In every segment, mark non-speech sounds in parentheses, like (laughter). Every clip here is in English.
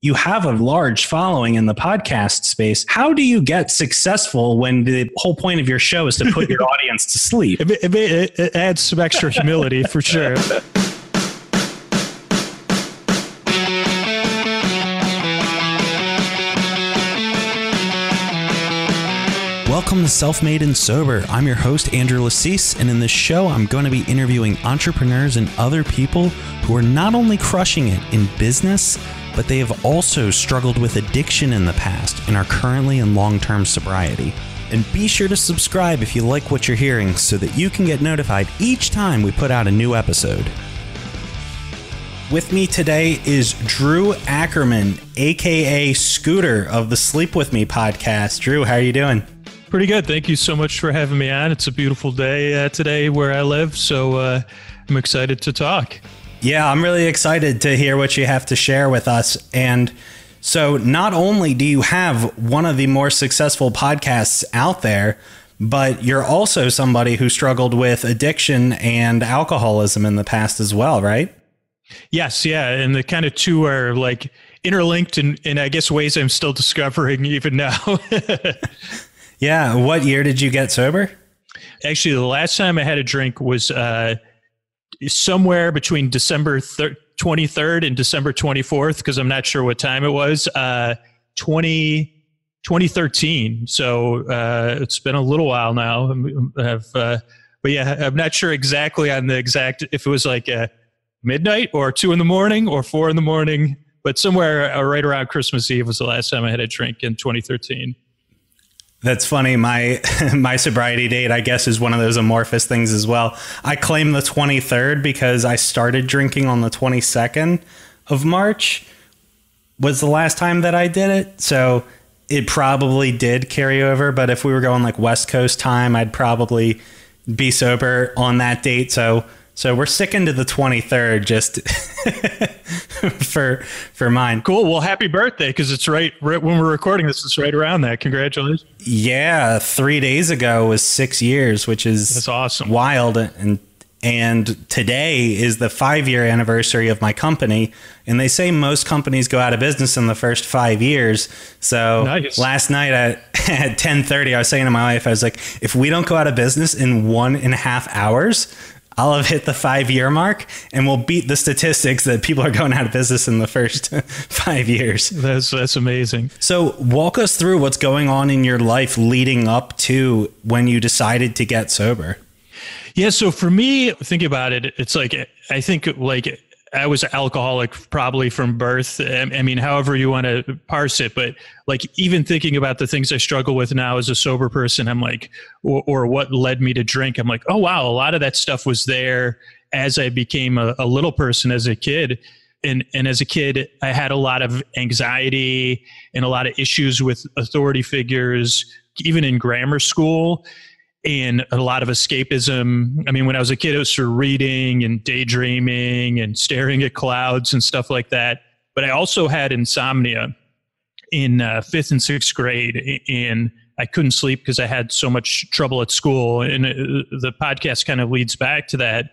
you have a large following in the podcast space. How do you get successful when the whole point of your show is to put your (laughs) audience to sleep? It, it, it adds some extra humility for sure. Welcome to Self Made and Sober. I'm your host, Andrew Lassise, and in this show, I'm going to be interviewing entrepreneurs and other people who are not only crushing it in business, but they have also struggled with addiction in the past and are currently in long term sobriety. And be sure to subscribe if you like what you're hearing so that you can get notified each time we put out a new episode. With me today is Drew Ackerman, aka Scooter of the Sleep With Me podcast. Drew, how are you doing? Pretty good. Thank you so much for having me on. It's a beautiful day uh, today where I live, so uh, I'm excited to talk. Yeah, I'm really excited to hear what you have to share with us. And so, not only do you have one of the more successful podcasts out there, but you're also somebody who struggled with addiction and alcoholism in the past as well, right? Yes, yeah. And the kind of two are like interlinked in, in I guess, ways I'm still discovering even now. (laughs) Yeah. What year did you get sober? Actually, the last time I had a drink was uh, somewhere between December 23rd and December 24th, because I'm not sure what time it was, uh, 20, 2013. So uh, it's been a little while now. Have, uh, but yeah, I'm not sure exactly on the exact, if it was like uh, midnight or two in the morning or four in the morning, but somewhere uh, right around Christmas Eve was the last time I had a drink in 2013. That's funny. My (laughs) my sobriety date, I guess, is one of those amorphous things as well. I claim the 23rd because I started drinking on the 22nd of March. Was the last time that I did it, so it probably did carry over. But if we were going like West Coast time, I'd probably be sober on that date. So so we're sticking to the 23rd just (laughs) for for mine. Cool. Well, happy birthday because it's right, right when we're recording this. It's right around that. Congratulations. Yeah, three days ago was six years, which is that's awesome. Wild and and today is the five year anniversary of my company. And they say most companies go out of business in the first five years. So nice. last night at, (laughs) at 1030, I was saying to my wife, I was like, if we don't go out of business in one and a half hours, I'll have hit the five year mark and we'll beat the statistics that people are going out of business in the first (laughs) five years. That's that's amazing. So walk us through what's going on in your life leading up to when you decided to get sober. Yeah, so for me, think about it, it's like I think like I was alcoholic probably from birth. I mean, however you want to parse it, but like even thinking about the things I struggle with now as a sober person, I'm like, or, or what led me to drink, I'm like, oh wow, a lot of that stuff was there as I became a, a little person as a kid. And, and as a kid, I had a lot of anxiety and a lot of issues with authority figures, even in grammar school and a lot of escapism. I mean, when I was a kid, it was for reading and daydreaming and staring at clouds and stuff like that. But I also had insomnia in uh, fifth and sixth grade, and I couldn't sleep because I had so much trouble at school. And uh, the podcast kind of leads back to that.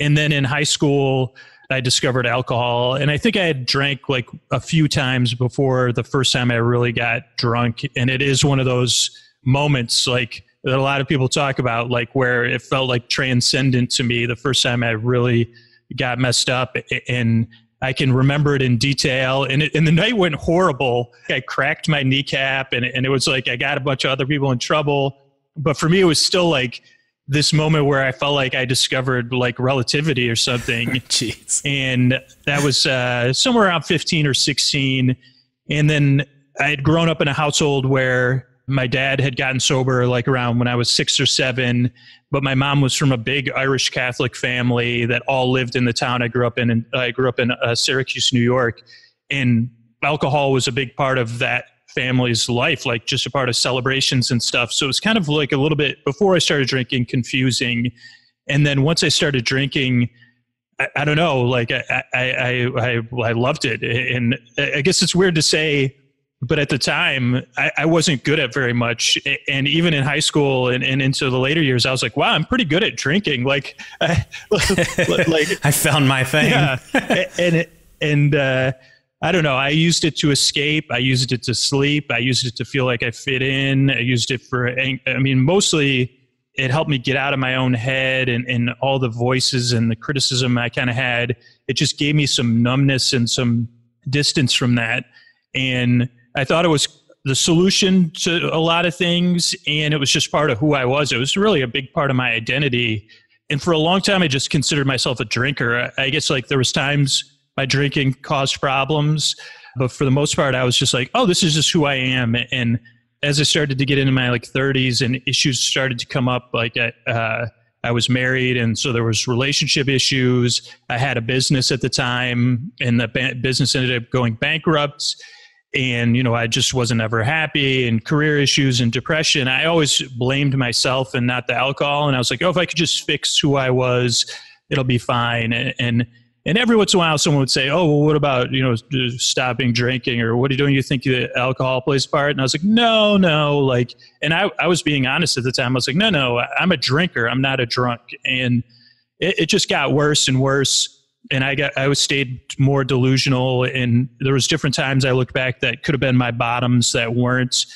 And then in high school, I discovered alcohol, and I think I had drank like a few times before the first time I really got drunk. And it is one of those moments like that a lot of people talk about, like where it felt like transcendent to me the first time I really got messed up. And I can remember it in detail. And, it, and the night went horrible. I cracked my kneecap, and, and it was like I got a bunch of other people in trouble. But for me, it was still like this moment where I felt like I discovered like relativity or something. (laughs) Jeez. And that was uh, somewhere around 15 or 16. And then I had grown up in a household where my dad had gotten sober like around when I was six or seven, but my mom was from a big Irish Catholic family that all lived in the town I grew up in. And I grew up in uh, Syracuse, New York, and alcohol was a big part of that family's life, like just a part of celebrations and stuff. So it was kind of like a little bit before I started drinking, confusing, and then once I started drinking. I, I don't know, like I, I, I, I loved it. And I guess it's weird to say but at the time I, I, wasn't good at very much and even in high school and, and, into the later years i was like wow i'm pretty good at drinking like I, (laughs) like (laughs) i found my thing yeah (laughs) and and uh, I don't know. I used it to escape. I used it to sleep. I used it to feel like I fit in. I used it for, I mean, mostly it helped me get out of my own head and, and all the voices and the criticism I kind of had. It just gave me some numbness and some distance from that. And I thought it was the solution to a lot of things. And it was just part of who I was. It was really a big part of my identity. And for a long time, I just considered myself a drinker. I guess like there was times my drinking caused problems. But for the most part, I was just like, oh, this is just who I am. And as I started to get into my like 30s and issues started to come up, like uh, I was married, and so there was relationship issues. I had a business at the time, and the business ended up going bankrupt. And you know, I just wasn't ever happy, and career issues and depression. I always blamed myself and not the alcohol. And I was like, oh, if I could just fix who I was, it'll be fine. and, and and every once in a while, someone would say, "Oh, well, what about you know stopping drinking, or what are you doing? You think that alcohol plays a part?" And I was like, "No, no." Like, and I, I was being honest at the time. I was like, "No, no, I'm a drinker. I'm not a drunk." And it, it just got worse and worse. And I got, I was stayed more delusional. And there was different times I looked back that could have been my bottoms that weren't.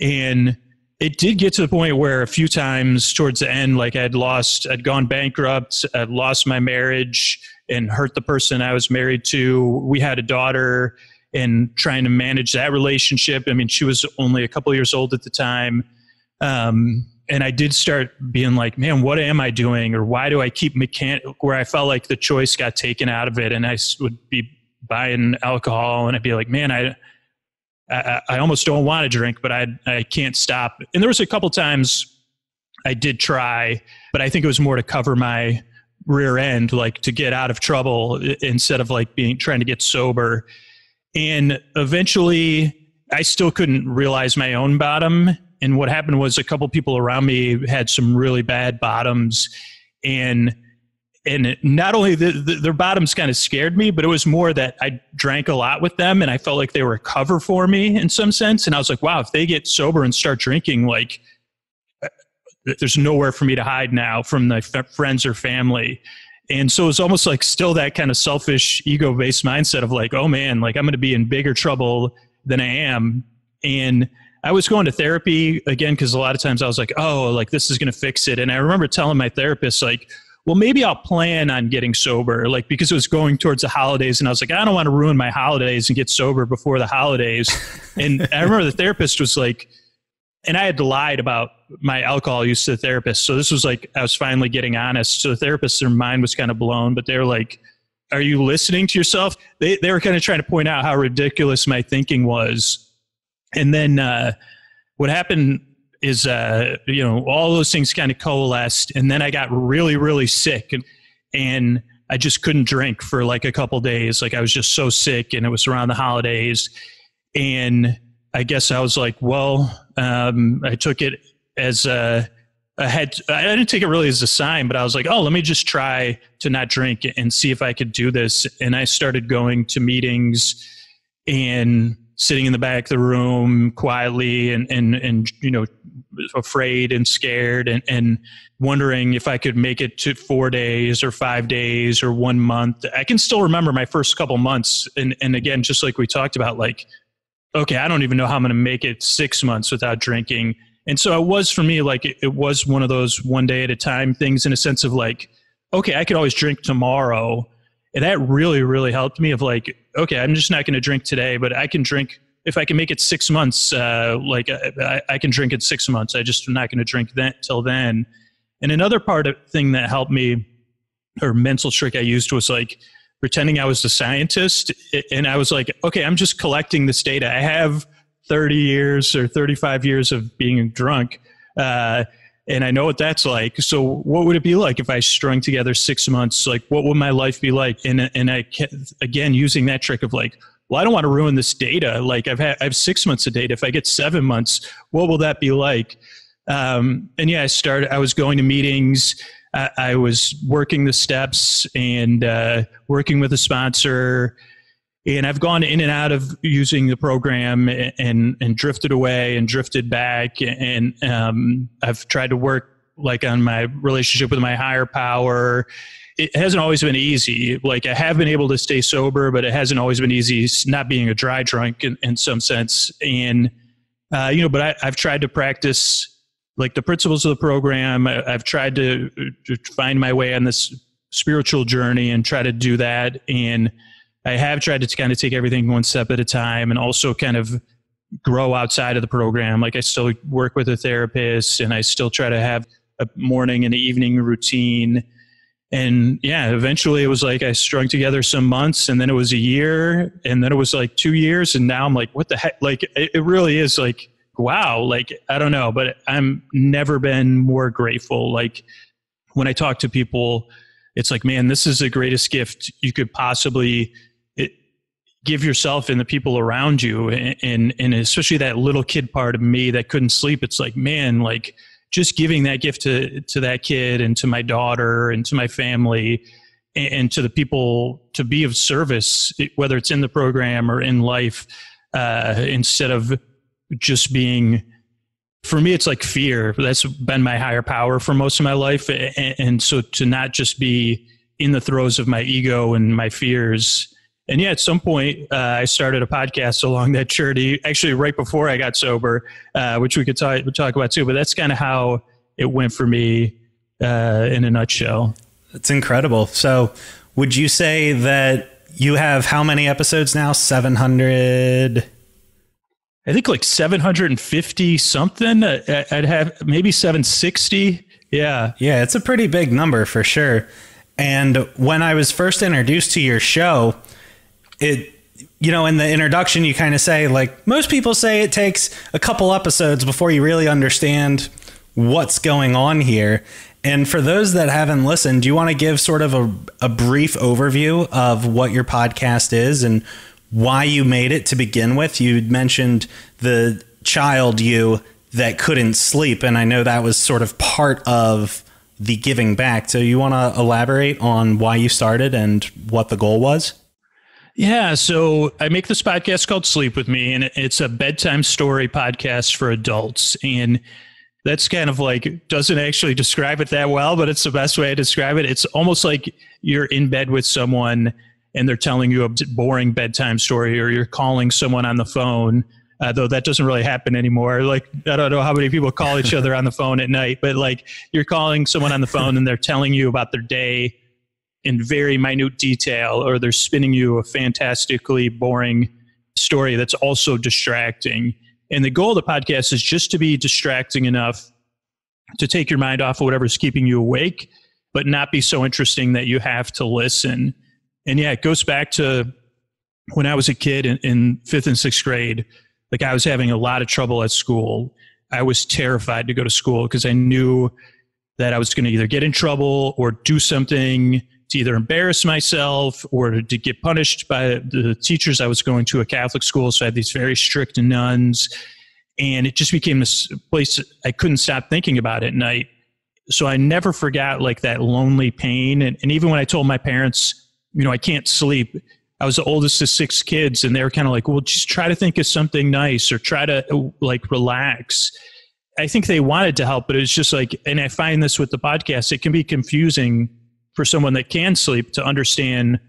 And it did get to the point where a few times towards the end, like I'd lost, I'd gone bankrupt, I'd lost my marriage and hurt the person I was married to. We had a daughter and trying to manage that relationship. I mean, she was only a couple years old at the time. Um, and I did start being like, man, what am I doing? Or why do I keep mechanic where I felt like the choice got taken out of it. And I would be buying alcohol and I'd be like, man, I, I, I almost don't want to drink, but I, I can't stop. And there was a couple times I did try, but I think it was more to cover my rear end, like to get out of trouble instead of like being trying to get sober. And eventually, I still couldn't realize my own bottom. And what happened was a couple people around me had some really bad bottoms, and and not only the, the, their bottoms kind of scared me, but it was more that I drank a lot with them, and I felt like they were a cover for me in some sense. And I was like, wow, if they get sober and start drinking, like uh, there's nowhere for me to hide now from the f- friends or family. And so it's almost like still that kind of selfish ego based mindset of like oh man like i'm going to be in bigger trouble than i am. And i was going to therapy again because a lot of times i was like oh like this is going to fix it and i remember telling my therapist like well maybe i'll plan on getting sober like because it was going towards the holidays and i was like i don't want to ruin my holidays and get sober before the holidays (laughs) and i remember the therapist was like and I had lied about my alcohol use to the therapist. So this was like I was finally getting honest. So the therapist, their mind was kind of blown, but they're like, "Are you listening to yourself?" They they were kind of trying to point out how ridiculous my thinking was. And then uh, what happened is, uh, you know, all those things kind of coalesced, and then I got really really sick, and and I just couldn't drink for like a couple days. Like I was just so sick, and it was around the holidays, and I guess I was like, well, um, I took it as a, I had I didn't take it really as a sign, but I was like, oh, let me just try to not drink and see if I could do this. And I started going to meetings and sitting in the back of the room quietly and and and you know afraid and scared and and wondering if I could make it to 4 days or 5 days or 1 month. I can still remember my first couple months and and again just like we talked about like okay, I don't even know how I'm going to make it six months without drinking. And so it was for me like it, it, was one of those one day at a time things in a sense of like, okay, I could always drink tomorrow. And that really, really helped me of like, okay, I'm just not going to drink today, but I can drink if I can make it six months. Uh, like I, I, can drink it six months. I just am not going to drink that till then. And another part of thing that helped me or mental trick I used was like, pretending I was a scientist. And I was like, okay, I'm just collecting this data. I have 30 years or 35 years of being drunk. Uh, and I know what that's like. So, what would it be like if I strung together six months? Like, what would my life be like? And and I again using that trick of like, well, I don't want to ruin this data. Like, I've had I have six months of data. If I get seven months, what will that be like? Um, and yeah, I started. I was going to meetings. I, I was working the steps and uh, working with a sponsor. And I've gone in and out of using the program and, and, drifted away and drifted back. And um, I've tried to work like on my relationship with my higher power it hasn't always been easy. Like I have been able to stay sober, but it hasn't always been easy. Not being a dry drunk in, in some sense, and uh, you know, but I, I've tried to practice like the principles of the program. I, have tried to, to find my way on this spiritual journey and try to do that. And I have tried to kind of take everything one step at a time and also kind of grow outside of the program. Like I still work with a therapist and I still try to have a morning and evening routine. And yeah, eventually it was like I strung together some months and then it was a year and then it was like two years. And now I'm like, what the heck? Like it, it really is like, wow. Like, I don't know, but I'm never been more grateful. Like when I talk to people, it's like, man, this is the greatest gift you could possibly give yourself and the people around you and, and, especially that little kid part of me that couldn't sleep it's like man like just giving that gift to to that kid and to my daughter and to my family and, and to the people to be of service whether it's in the program or in life uh, instead of just being for me it's like fear. That's been my higher power for most of my life and, and so to not just be in the throes of my ego and my fears and yeah, at some point, uh, I started a podcast along that journey. Actually, right before I got sober, uh, which we could talk talk about too. But that's kind of how it went for me uh, in a nutshell. It's incredible. So, would you say that you have how many episodes now? Seven hundred. I think like seven hundred and fifty something. Uh, I'd have maybe seven sixty. Yeah. Yeah, it's a pretty big number for sure. And when I was first introduced to your show, it you know in the introduction you kind of say like most people say it takes a couple episodes before you really understand what's going on here. And for those that haven't listened do you want to give sort of a, a brief overview of what your podcast is and why you made it to begin with? You mentioned the child you that couldn't sleep and i know that was sort of part of the giving back. So you want to elaborate on why you started and what the goal was yeah, so I make this podcast called Sleep with Me, and it's a bedtime story podcast for adults. And that's kind of like doesn't actually describe it that well, but it's the best way to describe it. It's almost like you're in bed with someone and they're telling you a boring bedtime story, or you're calling someone on the phone. Uh, though that doesn't really happen anymore. Like I don't know how many people call each other on the phone at night, but like you're calling someone on the phone and they're telling you about their day in very minute detail, or they're spinning you a fantastically boring story that's also distracting. And the goal of the podcast is just to be distracting enough to take your mind off of whatever's keeping you awake, but not be so interesting that you have to listen. And yeah, it goes back to when I was a kid in, in fifth and sixth grade. Like I was having a lot of trouble at school. I was terrified to go to school because I knew that I was going to either get in trouble or do something to either embarrass myself or to, get punished by the teachers. I was going to a Catholic school, so I had these very strict nuns. And it just became this place I couldn't stop thinking about at night. So I never forgot like that lonely pain. And, and even when I told my parents, you know, I can't sleep, I was the oldest of six kids, and they were kind of like, well, just try to think of something nice or try to uh, like relax. I think they wanted to help, but it's just like, and I find this with the podcast, it can be confusing for someone that can sleep to understand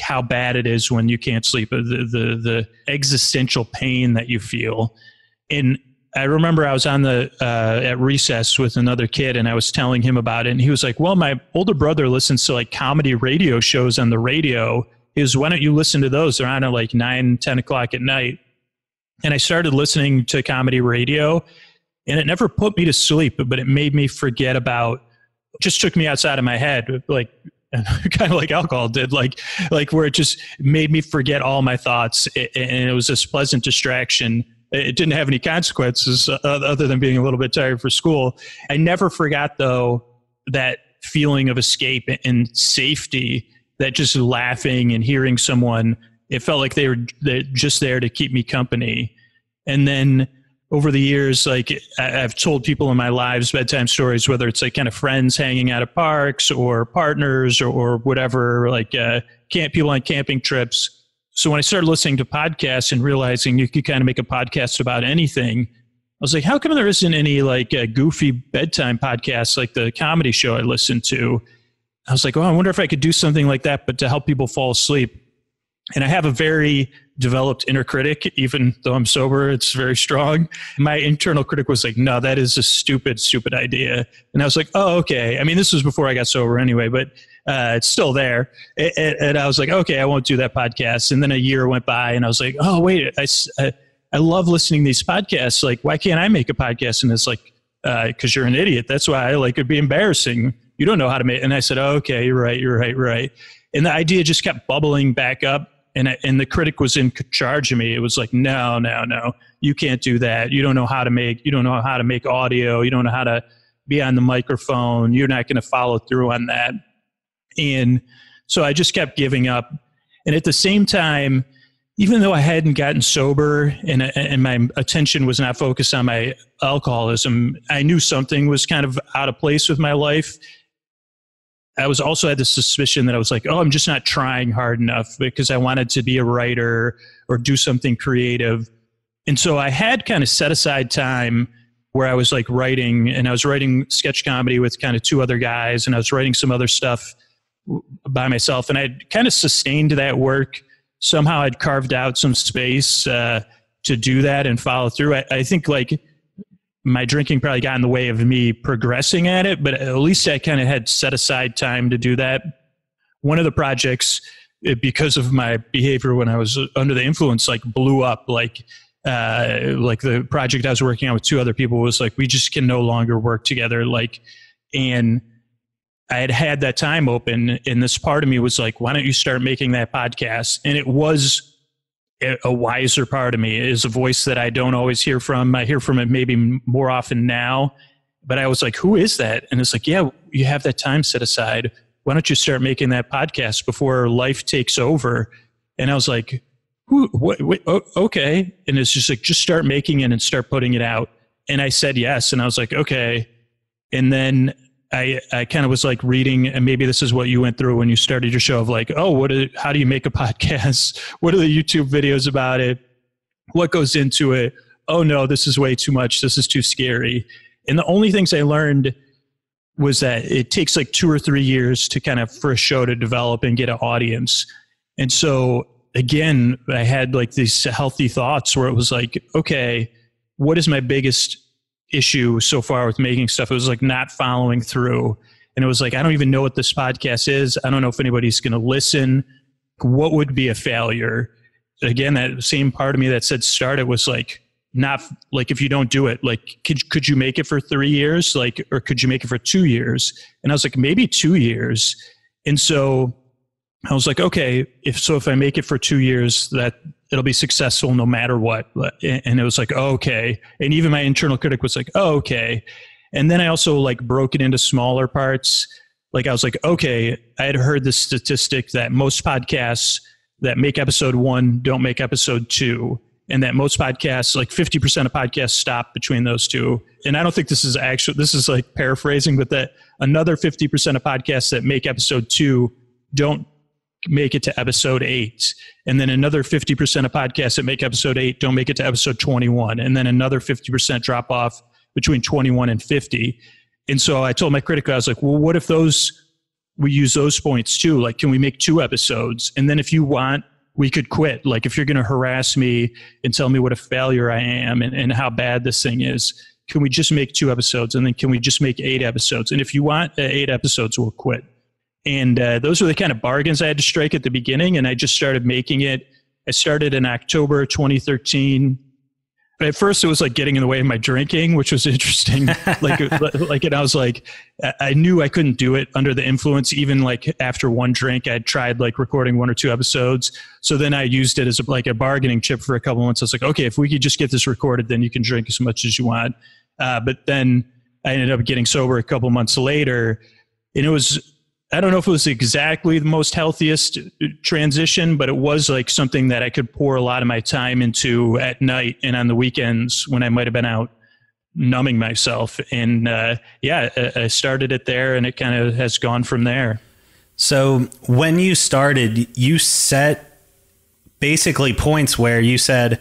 how bad it is when you can't sleep, the, the, the existential pain that you feel. And I remember I was on the uh, at recess with another kid, and I was telling him about it, and he was like, "Well, my older brother listens to like comedy radio shows on the radio. Was, why don't you listen to those? They're on at like nine, 10 o'clock at night." And I started listening to comedy radio, and it never put me to sleep, but it made me forget about just took me outside of my head, like (laughs) kind of like alcohol did, like like where it just made me forget all my thoughts, and it was this pleasant distraction. It didn't have any consequences uh, other than being a little bit tired for school. I never forgot though that feeling of escape and safety. That just laughing and hearing someone, it felt like they were just there to keep me company. And then over the years, like I've told people in my lives bedtime stories, whether it's like kind of friends hanging out at parks or partners or, or whatever, like uh, camp people on camping trips. So when I started listening to podcasts and realizing you could kind of make a podcast about anything, I was like, how come there isn't any like uh, goofy bedtime podcasts like the comedy show I listened to? I was like, oh, I wonder if I could do something like that, but to help people fall asleep. And I have a very developed inner critic, even though I'm sober, it's very strong. My internal critic was like, no, that is a stupid, stupid idea. And I was like, oh, okay. I mean, this was before I got sober anyway, but uh, it's still there. And, I was like, okay, I won't do that podcast. And then a year went by and I was like, oh, wait, I, I, I love listening to these podcasts. Like, why can't I make a podcast? And it's like, because uh, you're an idiot. That's why. Like, it'd be embarrassing. You don't know how to make. And I said, oh, okay, you're right, you're right, you're right. And the idea just kept bubbling back up and I, and the critic was in charge of me. It was like, no, no, no, you can't do that. You don't know how to make you don't know how to make audio. You don't know how to be on the microphone. You're not going to follow through on that. And so I just kept giving up. And at the same time, even though I hadn't gotten sober and and my attention was not focused on my alcoholism, I knew something was kind of out of place with my life I was also had the suspicion that I was like, oh, I'm just not trying hard enough because I wanted to be a writer or do something creative. And so I had kind of set aside time where I was like writing and I was writing sketch comedy with kind of two other guys and I was writing some other stuff by myself and I'd kind of sustained that work. Somehow I'd carved out some space uh, to do that and follow through. I, I think like my drinking probably got in the way of me progressing at it, but at least I kind of had set aside time to do that. One of the projects, it, because of my behavior when I was under the influence, like blew up. Like, uh, like the project I was working on with two other people was like, we just can no longer work together. Like, and I had had that time open, and this part of me was like, why don't you start making that podcast? And it was a wiser part of me is a voice that I don't always hear from. I hear from it maybe more often now, but I was like, who is that? And it's like, yeah, you have that time set aside. Why don't you start making that podcast before life takes over? And I was like, what, what, okay. And it's just like, just start making it and start putting it out. And I said yes. And I was like, okay. And then I, I kind of was like reading, and maybe this is what you went through when you started your show of like, oh, what? Is, how do you make a (laughs) podcast? What are the YouTube videos about it? What goes into it? Oh no, this is way too much. This is too scary. And the only things I learned was that it takes like two or three years to kind of for a show to develop and get an audience. And so again, I had like these healthy thoughts where it was like, okay, what is my biggest issue so far with making stuff. It was like not following through. And it was like, I don't even know what this podcast is. I don't know if anybody's going to listen. What would be a failure? Again, that same part of me that said start it was like, not like if you don't do it, like could could you make it for three years, like or could you make it for two years? And I was like maybe two years. And so I was like, okay, if so, if I make it for two years, that it'll be successful no matter what. And it was like, oh, okay. And even my internal critic was like, oh, okay. And then I also like broke it into smaller parts. Like I was like, okay, I had heard the statistic that most podcasts that make episode one don't make episode two. And that most podcasts, like 50% of podcasts stop between those two. And I don't think this is actually, this is like paraphrasing, but that another 50% of podcasts that make episode two don't make it to episode eight. And then another 50% of podcasts that make episode eight don't make it to episode 21. And then another 50% drop off between 21 and 50. And so I told my critic, I was like, well, what if those, we use those points too? Like, can we make two episodes? And then if you want, we could quit. Like, if you're going to harass me and tell me what a failure I am and, and how bad this thing is, can we just make two episodes? And then can we just make eight episodes? And if you want uh, eight episodes, we'll quit. And uh, those were the kind of bargains I had to strike at the beginning. And I just started making it. I started in October 2013. But at first, it was like getting in the way of my drinking, which was (laughs) interesting. like, like, and I was like, I knew I couldn't do it under the influence. Even like after one drink, I'd tried like recording one or two episodes. So then I used it as a, like a bargaining chip for a couple months. I was like, okay, if we could just get this recorded, then you can drink as much as you want. Uh, but then I ended up getting sober a couple months later, and it was I don't know if it was exactly the most healthiest transition, but it was like something that I could pour a lot of my time into at night and on the weekends when I might have been out numbing myself. And uh, yeah, I started it there and it kind of has gone from there. So when you started, you set basically points where you said,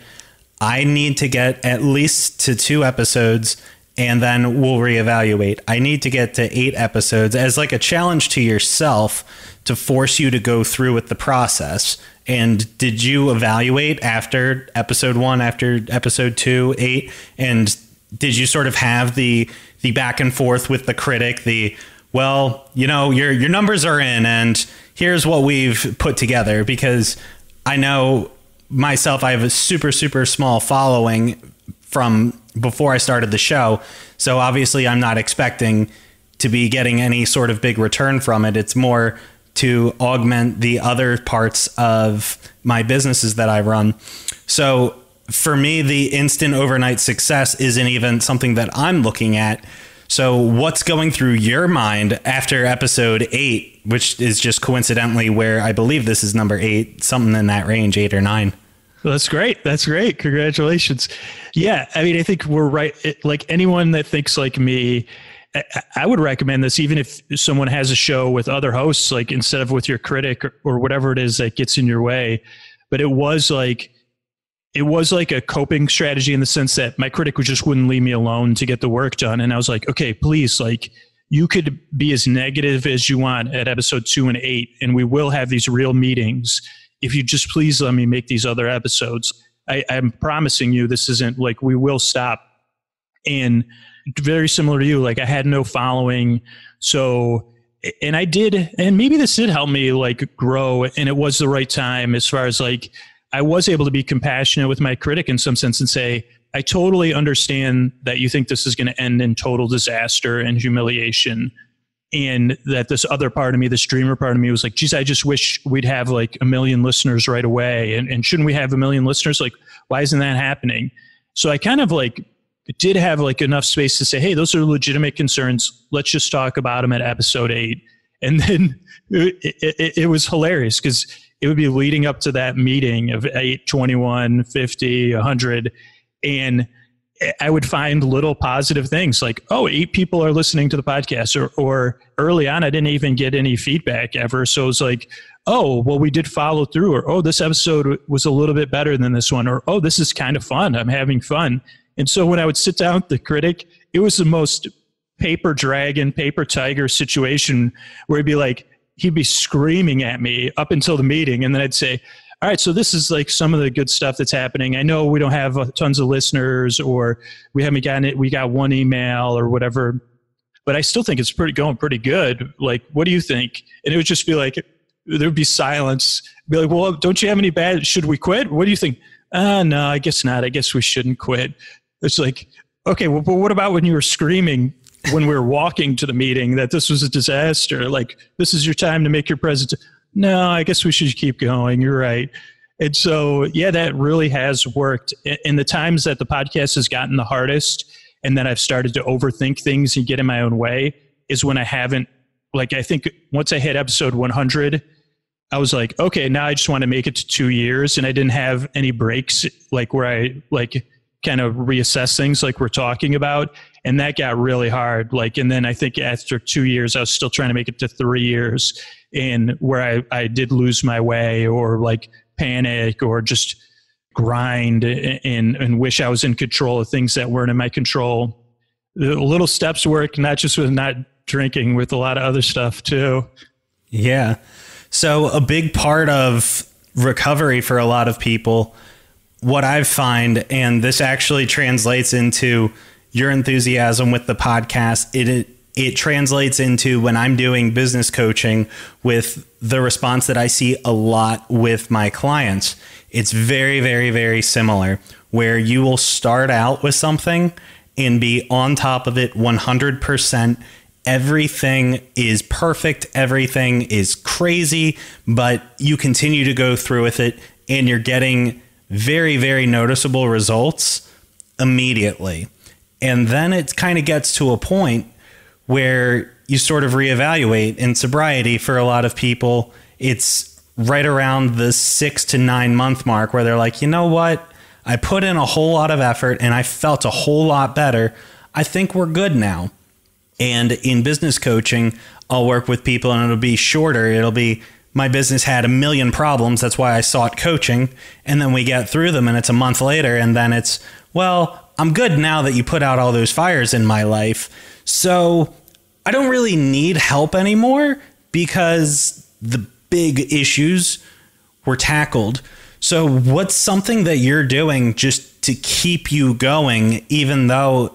I need to get at least to two episodes and then we'll reevaluate. I need to get to eight episodes as like a challenge to yourself to force you to go through with the process. And did you evaluate after episode one, after episode two, eight? And did you sort of have the the back and forth with the critic, the well, you know, your your numbers are in and here's what we've put together because I know myself I have a super super small following from before I started the show. So obviously I'm not expecting to be getting any sort of big return from it. It's more to augment the other parts of my businesses that I run. So for me, the instant overnight success isn't even something that I'm looking at. So, what's going through your mind after episode eight, which is just coincidentally where I believe this is number eight, something in that range, eight or nine? That's great. That's great. Congratulations. Yeah. I mean, I think we're right. Like anyone that thinks like me, I would recommend this even if someone has a show with other hosts, like instead of with your critic or, or whatever it is that gets in your way. But it was like, it was like a coping strategy in the sense that my critic just wouldn't leave me alone to get the work done. And I was like, okay, please, like, you could be as negative as you want at episode two and eight, and we will have these real meetings. If you just please let me make these other episodes, I, I'm promising you this isn't like we will stop. And very similar to you, like I had no following. So, and I did, and maybe this did help me like grow, and it was the right time as far as like, I was able to be compassionate with my critic in some sense and say, I totally understand that you think this is going to end in total disaster and humiliation. And that this other part of me, this dreamer part of me, was like, geez, I just wish we'd have like a million listeners right away. And, and shouldn't we have a million listeners? Like, why isn't that happening? So I kind of like did have like enough space to say, hey, those are legitimate concerns. Let's just talk about them at episode eight. And then (laughs) it, it, it was hilarious because it would be leading up to that meeting of 8, 21, 50, 100. And I would find little positive things like, oh, eight people are listening to the podcast. Or, or early on, I didn't even get any feedback ever. So it's like, oh, well, we did follow through. Or, oh, this episode was a little bit better than this one. Or, oh, this is kind of fun. I'm having fun. And so when I would sit down with the critic, it was the most paper dragon, paper tiger situation where he'd be like, he'd be screaming at me up until the meeting. And then I'd say, all right, so this is like some of the good stuff that's happening. I know we don't have uh, tons of listeners or we haven't gotten it. We got one email or whatever, but I still think it's pretty going pretty good. Like, what do you think? And it would just be like, there'd be silence. Be like, well, don't you have any bad? Should we quit? What do you think? Uh, no, I guess not. I guess we shouldn't quit. It's like, okay, well, but what about when you were screaming when we were walking to the meeting that this was a disaster? Like, this is your time to make your presence. No, I guess we should keep going. You're right. And so, yeah, that really has worked. In the times that the podcast has gotten the hardest and that I've started to overthink things and get in my own way is when I haven't, like, I think once I hit episode 100, I was like, okay, now I just want to make it to two years. And I didn't have any breaks, like, where I, like, kind of reassess things like we're talking about and that got really hard like and then i think after two years i was still trying to make it to three years and where i, I did lose my way or like panic or just grind and, and wish i was in control of things that weren't in my control the little steps work not just with not drinking with a lot of other stuff too yeah so a big part of recovery for a lot of people what I've find, and this actually translates into your enthusiasm with the podcast. It, it it translates into when I'm doing business coaching with the response that I see a lot with my clients. It's very, very, very similar, where you will start out with something and be on top of it 100%. Everything is perfect, everything is crazy, but you continue to go through with it and you're getting very, very noticeable results immediately. And then it kind of gets to a point where you sort of reevaluate. In sobriety, for a lot of people, it's right around the six to nine month mark where they're like, you know what? I put in a whole lot of effort and I felt a whole lot better. I think we're good now. And in business coaching, I'll work with people and it'll be shorter. It'll be my business had a million problems. That's why I sought coaching. And then we get through them and it's a month later. And then it's, well, I'm good now that you put out all those fires in my life. So I don't really need help anymore because the big issues were tackled. So, what's something that you're doing just to keep you going, even though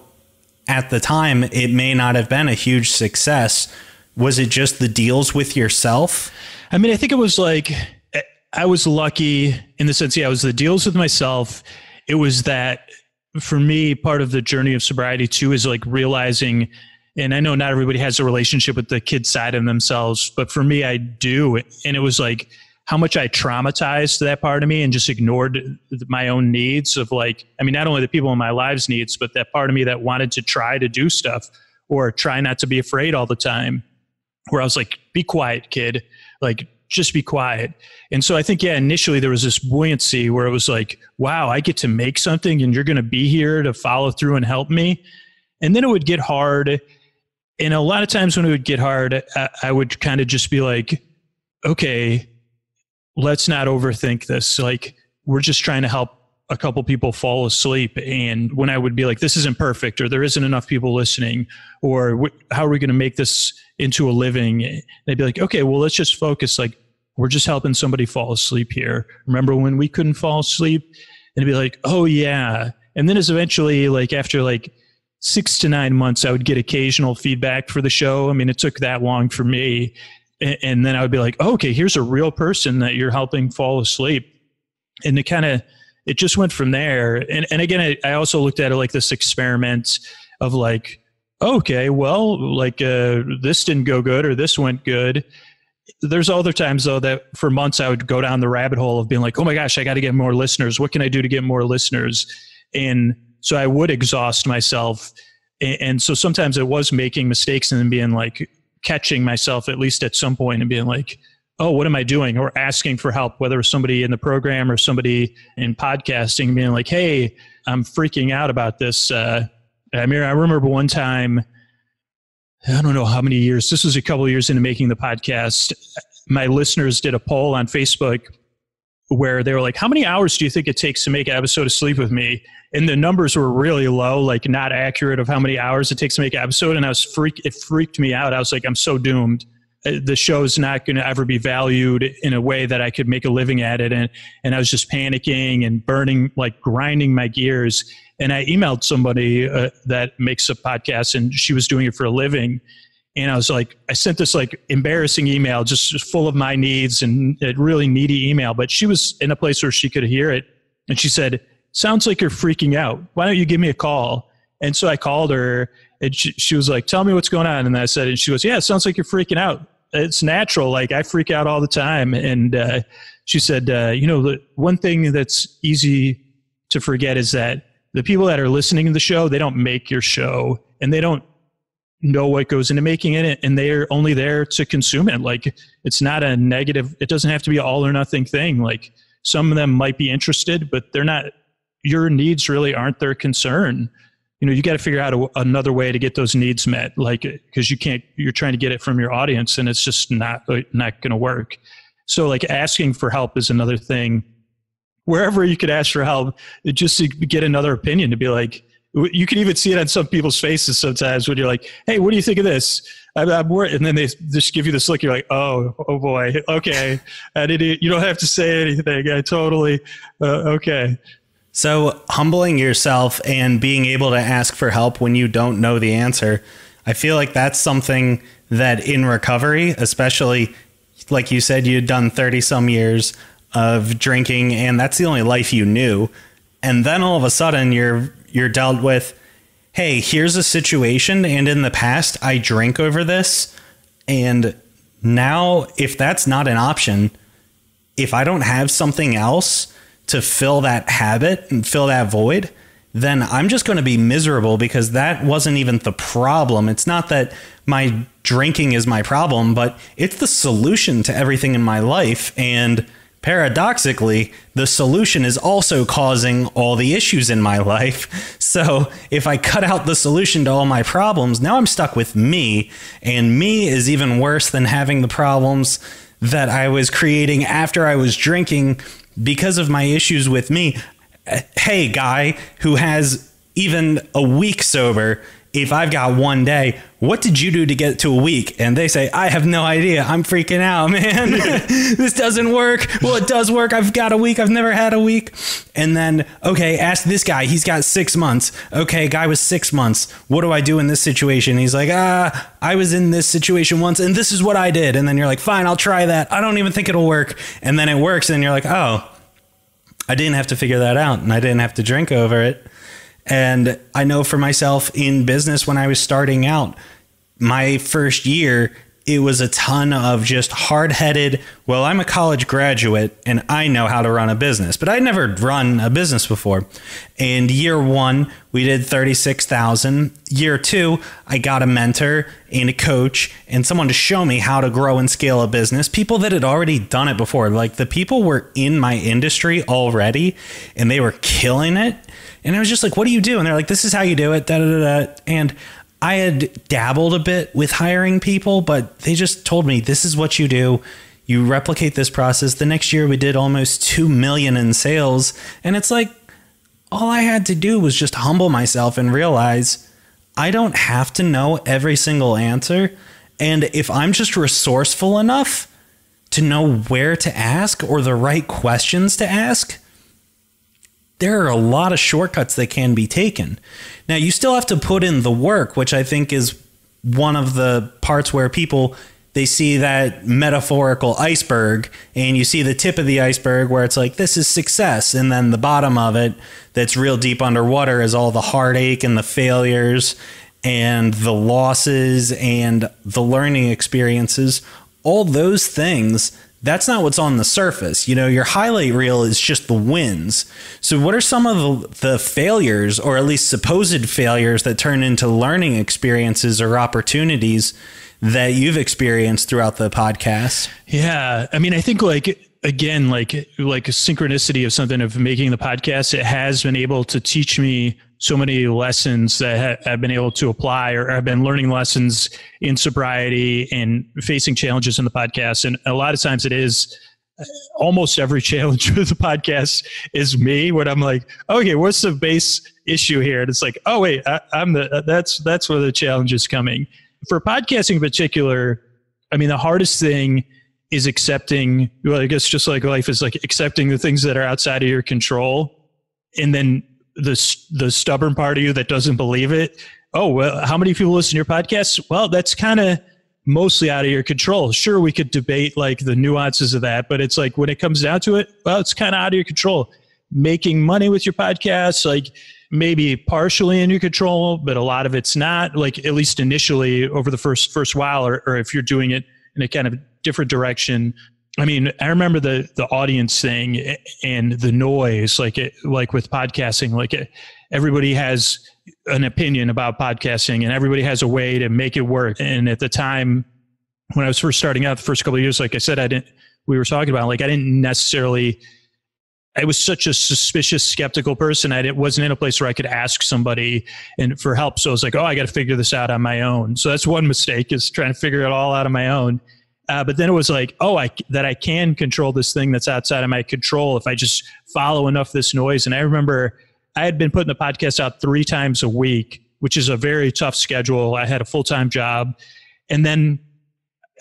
at the time it may not have been a huge success? Was it just the deals with yourself? I mean, I think it was like I was lucky in the sense, yeah, it was the deals with myself. It was that for me, part of the journey of sobriety too is like realizing, and I know not everybody has a relationship with the kid side of themselves, but for me, I do. And it was like how much I traumatized that part of me and just ignored my own needs of like, I mean, not only the people in my lives' needs, but that part of me that wanted to try to do stuff or try not to be afraid all the time. Where I was like, be quiet, kid. Like, just be quiet. And so I think, yeah, initially there was this buoyancy where it was like, wow, I get to make something and you're going to be here to follow through and help me. And then it would get hard. And a lot of times when it would get hard, I, I would kind of just be like, okay, let's not overthink this. Like, we're just trying to help a couple people fall asleep and when i would be like this isn't perfect or there isn't enough people listening or how are we going to make this into a living? They'd be like okay well let's just focus like we're just helping somebody fall asleep here. Remember when we couldn't fall asleep? And it'd be like oh yeah. And then as eventually like after like six to nine months i would get occasional feedback for the show. I mean it took that long for me. And, then i would be like oh, okay here's a real person that you're helping fall asleep. And to kind of it just went from there. And, and again, I, I also looked at it like this experiment of like, okay, well, like uh, this didn't go good or this went good. There's other times though that for months I would go down the rabbit hole of being like, oh my gosh, I got to get more listeners. What can I do to get more listeners? And so I would exhaust myself. And, and so sometimes it was making mistakes and then being like catching myself at least at some point and being like, oh, what am I doing? Or asking for help, whether it's somebody in the program or somebody in podcasting being like, hey, I'm freaking out about this. Uh, I mean, I remember one time, I don't know how many years, this was a couple of years into making the podcast. My listeners did a poll on Facebook where they were like, How many hours do you think it takes to make an episode of Sleep with Me? And the numbers were really low, like not accurate of how many hours it takes to make an episode. And I was freak it freaked me out. I was like, I'm so doomed. The show's not going to ever be valued in a way that I could make a living at it. And, and I was just panicking and burning, like grinding my gears. And I emailed somebody uh, that makes a podcast and she was doing it for a living. And I was like, I sent this like embarrassing email, just, just full of my needs and a really needy email. But she was in a place where she could hear it. And she said, Sounds like you're freaking out. Why don't you give me a call? And so I called her and she, she was like, Tell me what's going on. And I said, and she goes, Yeah, it sounds like you're freaking out it's natural. Like I freak out all the time. And uh, she said, uh, you know, the one thing that's easy to forget is that the people that are listening to the show, they don't make your show and they don't know what goes into making it and they're only there to consume it. Like it's not a negative, it doesn't have to be all or nothing thing. Like some of them might be interested, but they're not, your needs really aren't their concern you know you got to figure out a, another way to get those needs met like because you can't you're trying to get it from your audience and it's just not uh, not going to work. So like asking for help is another thing. Wherever you could ask for help just to get another opinion to be like you can even see it on some people's faces sometimes when you're like hey what do you think of this? I'm, I'm and then they just give you this look you're like oh oh boy okay. (laughs) I didn't, you don't have to say anything i totally uh, okay so, humbling yourself and being able to ask for help when you don't know the answer, I feel like that's something that in recovery, especially like you said, you'd done 30 some years of drinking and that's the only life you knew. And then all of a sudden you're you're dealt with, hey, here's a situation and in the past I drank over this and now if that's not an option, if I don't have something else, to fill that habit and fill that void, then I'm just going to be miserable because that wasn't even the problem. It's not that my drinking is my problem, but it's the solution to everything in my life. And paradoxically, the solution is also causing all the issues in my (laughs) life. So if I cut out the solution to all my problems, now I'm stuck with me. And me is even worse than having the problems that I was creating after I was drinking because of my issues with me. Uh, hey, guy who has even a week sober, if I've got one day, what did you do to get to a week? And they say, I have no idea. I'm freaking out, (laughs) man. (laughs) this doesn't work. Well, it does work. I've got a week. I've never had a week. And then, okay, ask this guy. He's got six months. Okay, guy was six months. What do I do in this situation? He's like, ah, I was in this situation once and this is what I did. And then you're like, fine, I'll try that. I don't even think it'll work. And then it works. And you're like, oh, I didn't have to figure that out and I didn't have to drink over it. And I know for myself in business when I was starting out, my first year, it was a ton of just hard headed, well, I'm a college graduate and I know how to run a business, but I'd never run a business before. And year one, we did 36,000. Year two, I got a mentor and a coach and someone to show me how to grow and scale a business. People that had already done it before, like the people were in my industry already and they were killing it. And I was just like, what do you do? And they're like, this is how you do it. Da, da, da, da. And I had dabbled a bit with hiring people, but they just told me this is what you do. You replicate this process. The next year we did almost 2 million in sales, and it's like all I had to do was just humble myself and realize I don't have to know every single answer. And if I'm just resourceful enough to know where to ask or the right questions to ask, there are a lot of shortcuts that can be taken. Now, you still have to put in the work, which I think is one of the parts where people they see that metaphorical iceberg and you see the tip of the iceberg where it's like this is success and then the bottom of it that's real deep underwater is all the heartache and the failures and the losses and the learning experiences all those things that's not what's on the surface. You know, your highlight reel is just the wins. So, what are some of the, the, failures, or at least supposed failures, that turn into learning experiences or opportunities that you've experienced throughout the podcast? Yeah. I mean, I think like, again, like, like a synchronicity of something of making the podcast, it has been able to teach me so many lessons that I've been able to apply or I've been learning lessons in sobriety and facing challenges in the podcast. And a lot of times it is uh, almost every (laughs) challenge with the podcast is me when I'm like, okay, what's the base issue here? And it's like, oh wait, I, am the, that's, that's where the challenge is coming for podcasting in particular. I mean, the hardest thing is accepting, well, I guess just like life is like accepting the things that are outside of your control and then the the stubborn part of you that doesn't believe it. Oh, well, how many people listen to your podcast? Well, that's kind of mostly out of your control. Sure, we could debate like the nuances of that, but it's like when it comes down to it, well, it's kind of out of your control. Making money with your podcast, like maybe partially in your control, but a lot of it's not. Like at least initially over the first first while, or, or if you're doing it in a kind of different direction, I mean, I remember the the audience thing and the noise, like it, like with podcasting, like it, everybody has an opinion about podcasting, and everybody has a way to make it work. And at the time when I was first starting out, the first couple of years, like I said, I didn't. We were talking about like I didn't necessarily. I was such a suspicious, skeptical person. I wasn't in a place where I could ask somebody and for help. So I was like, "Oh, I got to figure this out on my own." So that's one mistake is trying to figure it all out on my own uh, but then it was like, oh, I that I can control this thing that's outside of my control if I just follow enough this noise. And I remember I had been putting the podcast out three times a week, which is a very tough schedule. I had a full time job, and then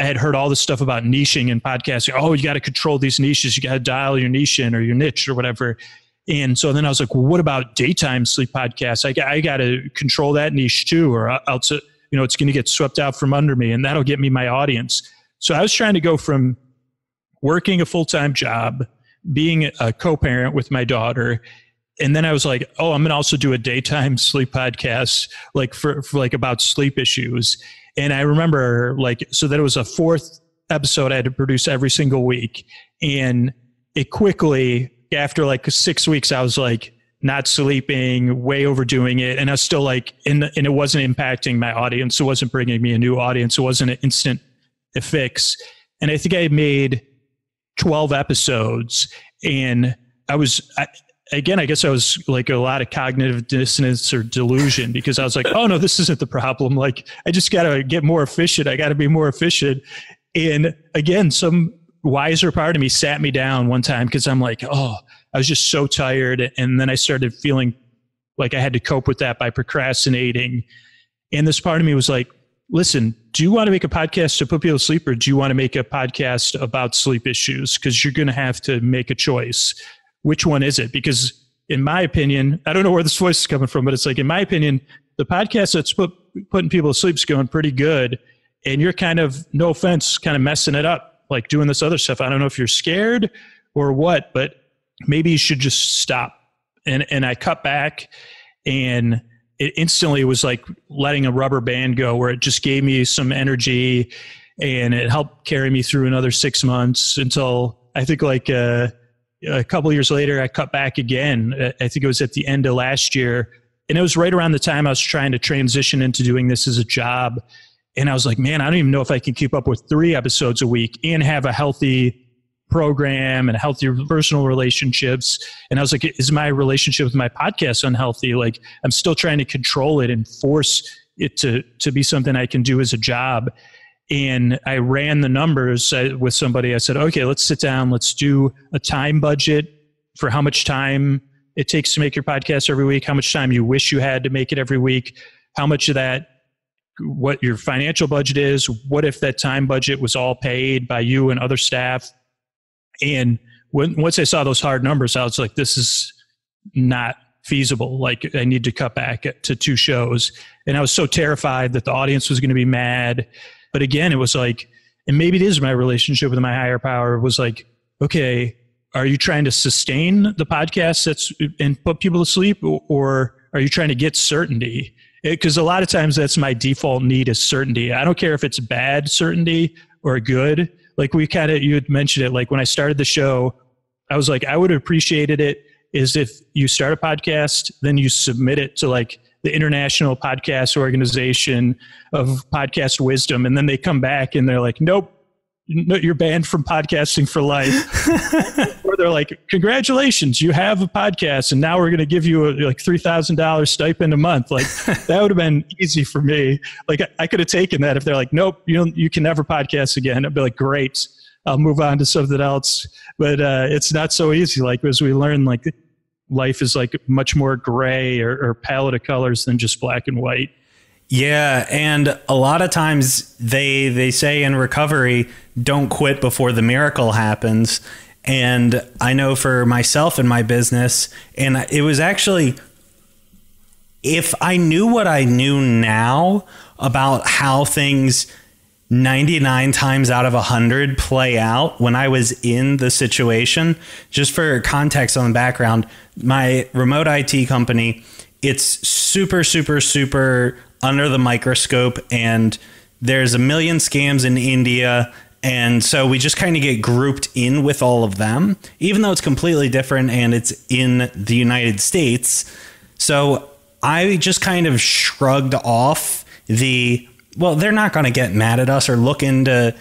I had heard all this stuff about niching and podcasting. Oh, you got to control these niches. You got to dial your niche in or your niche or whatever. And so then I was like, well, what about daytime sleep podcasts? I, I got to control that niche too, or else, you know, it's going to get swept out from under me, and that'll get me my audience. So I was trying to go from working a full time job, being a co parent with my daughter, and then I was like, oh, I'm gonna also do a daytime (laughs) sleep podcast, like for, for like about sleep issues. And I remember like so that it was a fourth episode I had to produce every single week, and it quickly after like six weeks, I was like not sleeping, way overdoing it, and I was still like, and and it wasn't impacting my audience. It wasn't bringing me a new audience. It wasn't an instant fix. And I think I made 12 episodes and I was, I, again, I guess I was like a lot of cognitive dissonance or delusion because I was like, oh no, this isn't the problem. Like I just got to get more efficient. I got to be more efficient. And again, some wiser part of me sat me down one time because I'm like, oh, I was just so tired. And then I started feeling like I had to cope with that by procrastinating. And this part of me was like, listen, do you want to make a podcast to put people to sleep or do you want to make a podcast about sleep issues? Because you're going to have to make a choice. Which one is it? Because in my opinion, I don't know where this voice is coming from, but it's like, in my opinion, the podcast that's put, putting people to sleep is going pretty good. And you're kind of, no offense, kind of messing it up, like doing this other stuff. I don't know if you're scared or what, but maybe you should just stop. And, and I cut back and it instantly was like letting a rubber band go where it just gave me some energy and it helped carry me through another six months until I think like uh, a couple years later, I cut back again. I think it was at the end of last year. And it was right around the time I was trying to transition into doing this as a job. And I was like, man, I don't even know if I can keep up with three episodes a week and have a healthy program and healthy personal relationships. And I was like, is my relationship with my podcast unhealthy? Like I'm still trying to control it and force it to, to be something I can do as a job. And I ran the numbers uh, with somebody. I said, okay, let's sit down. Let's do a time budget for how much time it takes to make your podcast every week, how much time you wish you had to make it every week, how much of that what your financial budget is. What if that time budget was all paid by you and other staff? And when, once I saw those hard numbers, I was like, this is not feasible. Like, I need to cut back to two shows. And I was so terrified that the audience was going to be mad. But again, it was like, and maybe it is my relationship with my higher power was like, okay, are you trying to sustain the podcast that's and put people to sleep or are you trying to get certainty because a lot of times that's my default need is certainty i don't care if it's bad certainty or good like we kind of you had mentioned it like when i started the show i was like i would have appreciated it is if you start a podcast then you submit it to like the international podcast organization of podcast wisdom and then they come back and they're like nope you're banned from podcasting for life. (laughs) they're like, congratulations, you have a podcast, and now we're going to give you a like three thousand dollars stipend a month. Like (laughs) that would have been easy for me. Like I, I could have taken that if they're like, nope, you don't, you can never podcast again. I'd be like, great, I'll move on to something else. But uh, it's not so easy. Like as we learn, like life is like much more gray or, or palette of colors than just black and white. Yeah, and a lot of times they they say in recovery, don't quit before the miracle happens. And I know for myself and my business, and it was actually if I knew what I knew now about how things 99 times out of 100 play out when I was in the situation, just for context on the background, my remote IT company, it's super, super, super under the microscope and there's a million scams in India and so we just kind of get grouped in with all of them even though it's completely different and it's in the United States so I just kind of shrugged off the well they're not going to get mad at us or look into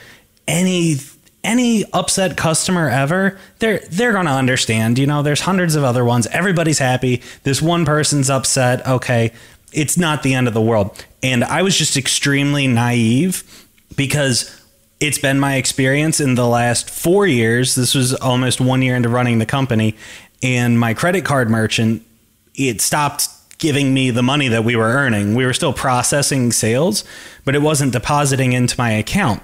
any any upset customer ever, they're they're going to understand. You know, there's hundreds of other ones. Everybody's happy. This one person's upset. Okay, it's not the end of the world. And I was just extremely naive because it's been my experience in the last four years. This was almost one year into running the company, and my credit card merchant it stopped giving me the money that we were earning. We were still processing sales, but it wasn't depositing into my account.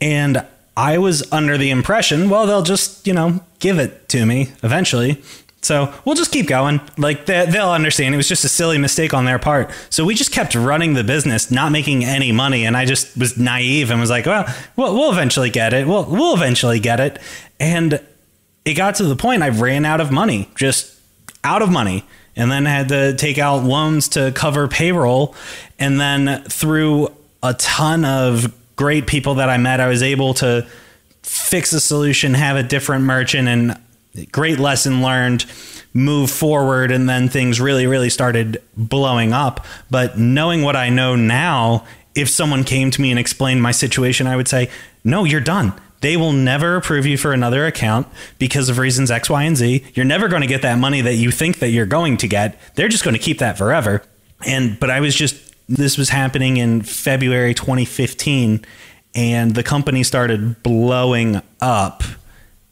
And I was under the impression, well, they'll just, you know, give it to me eventually. So we'll just keep going. Like they, will understand. It was just a silly mistake on their part. So we just kept running the business, not making any money. And I just was naive and was like, well, we'll, we'll eventually get it. We'll, we'll eventually get it. And it got to the point I ran out of money, just out of money. And then I had to take out loans to cover payroll. And then through a ton of great people that I met, I was able to fix a solution, have a different merchant, and great lesson learned move forward and then things really really started blowing up. But knowing what i know now if someone came to me and explained my situation i would say no you're done. They will never approve you for another account because of reasons x y and z. You're never going to get that money that you think that you're going to get. They're just going to keep that forever. And but i was just this was happening in february 2015 and the company started blowing up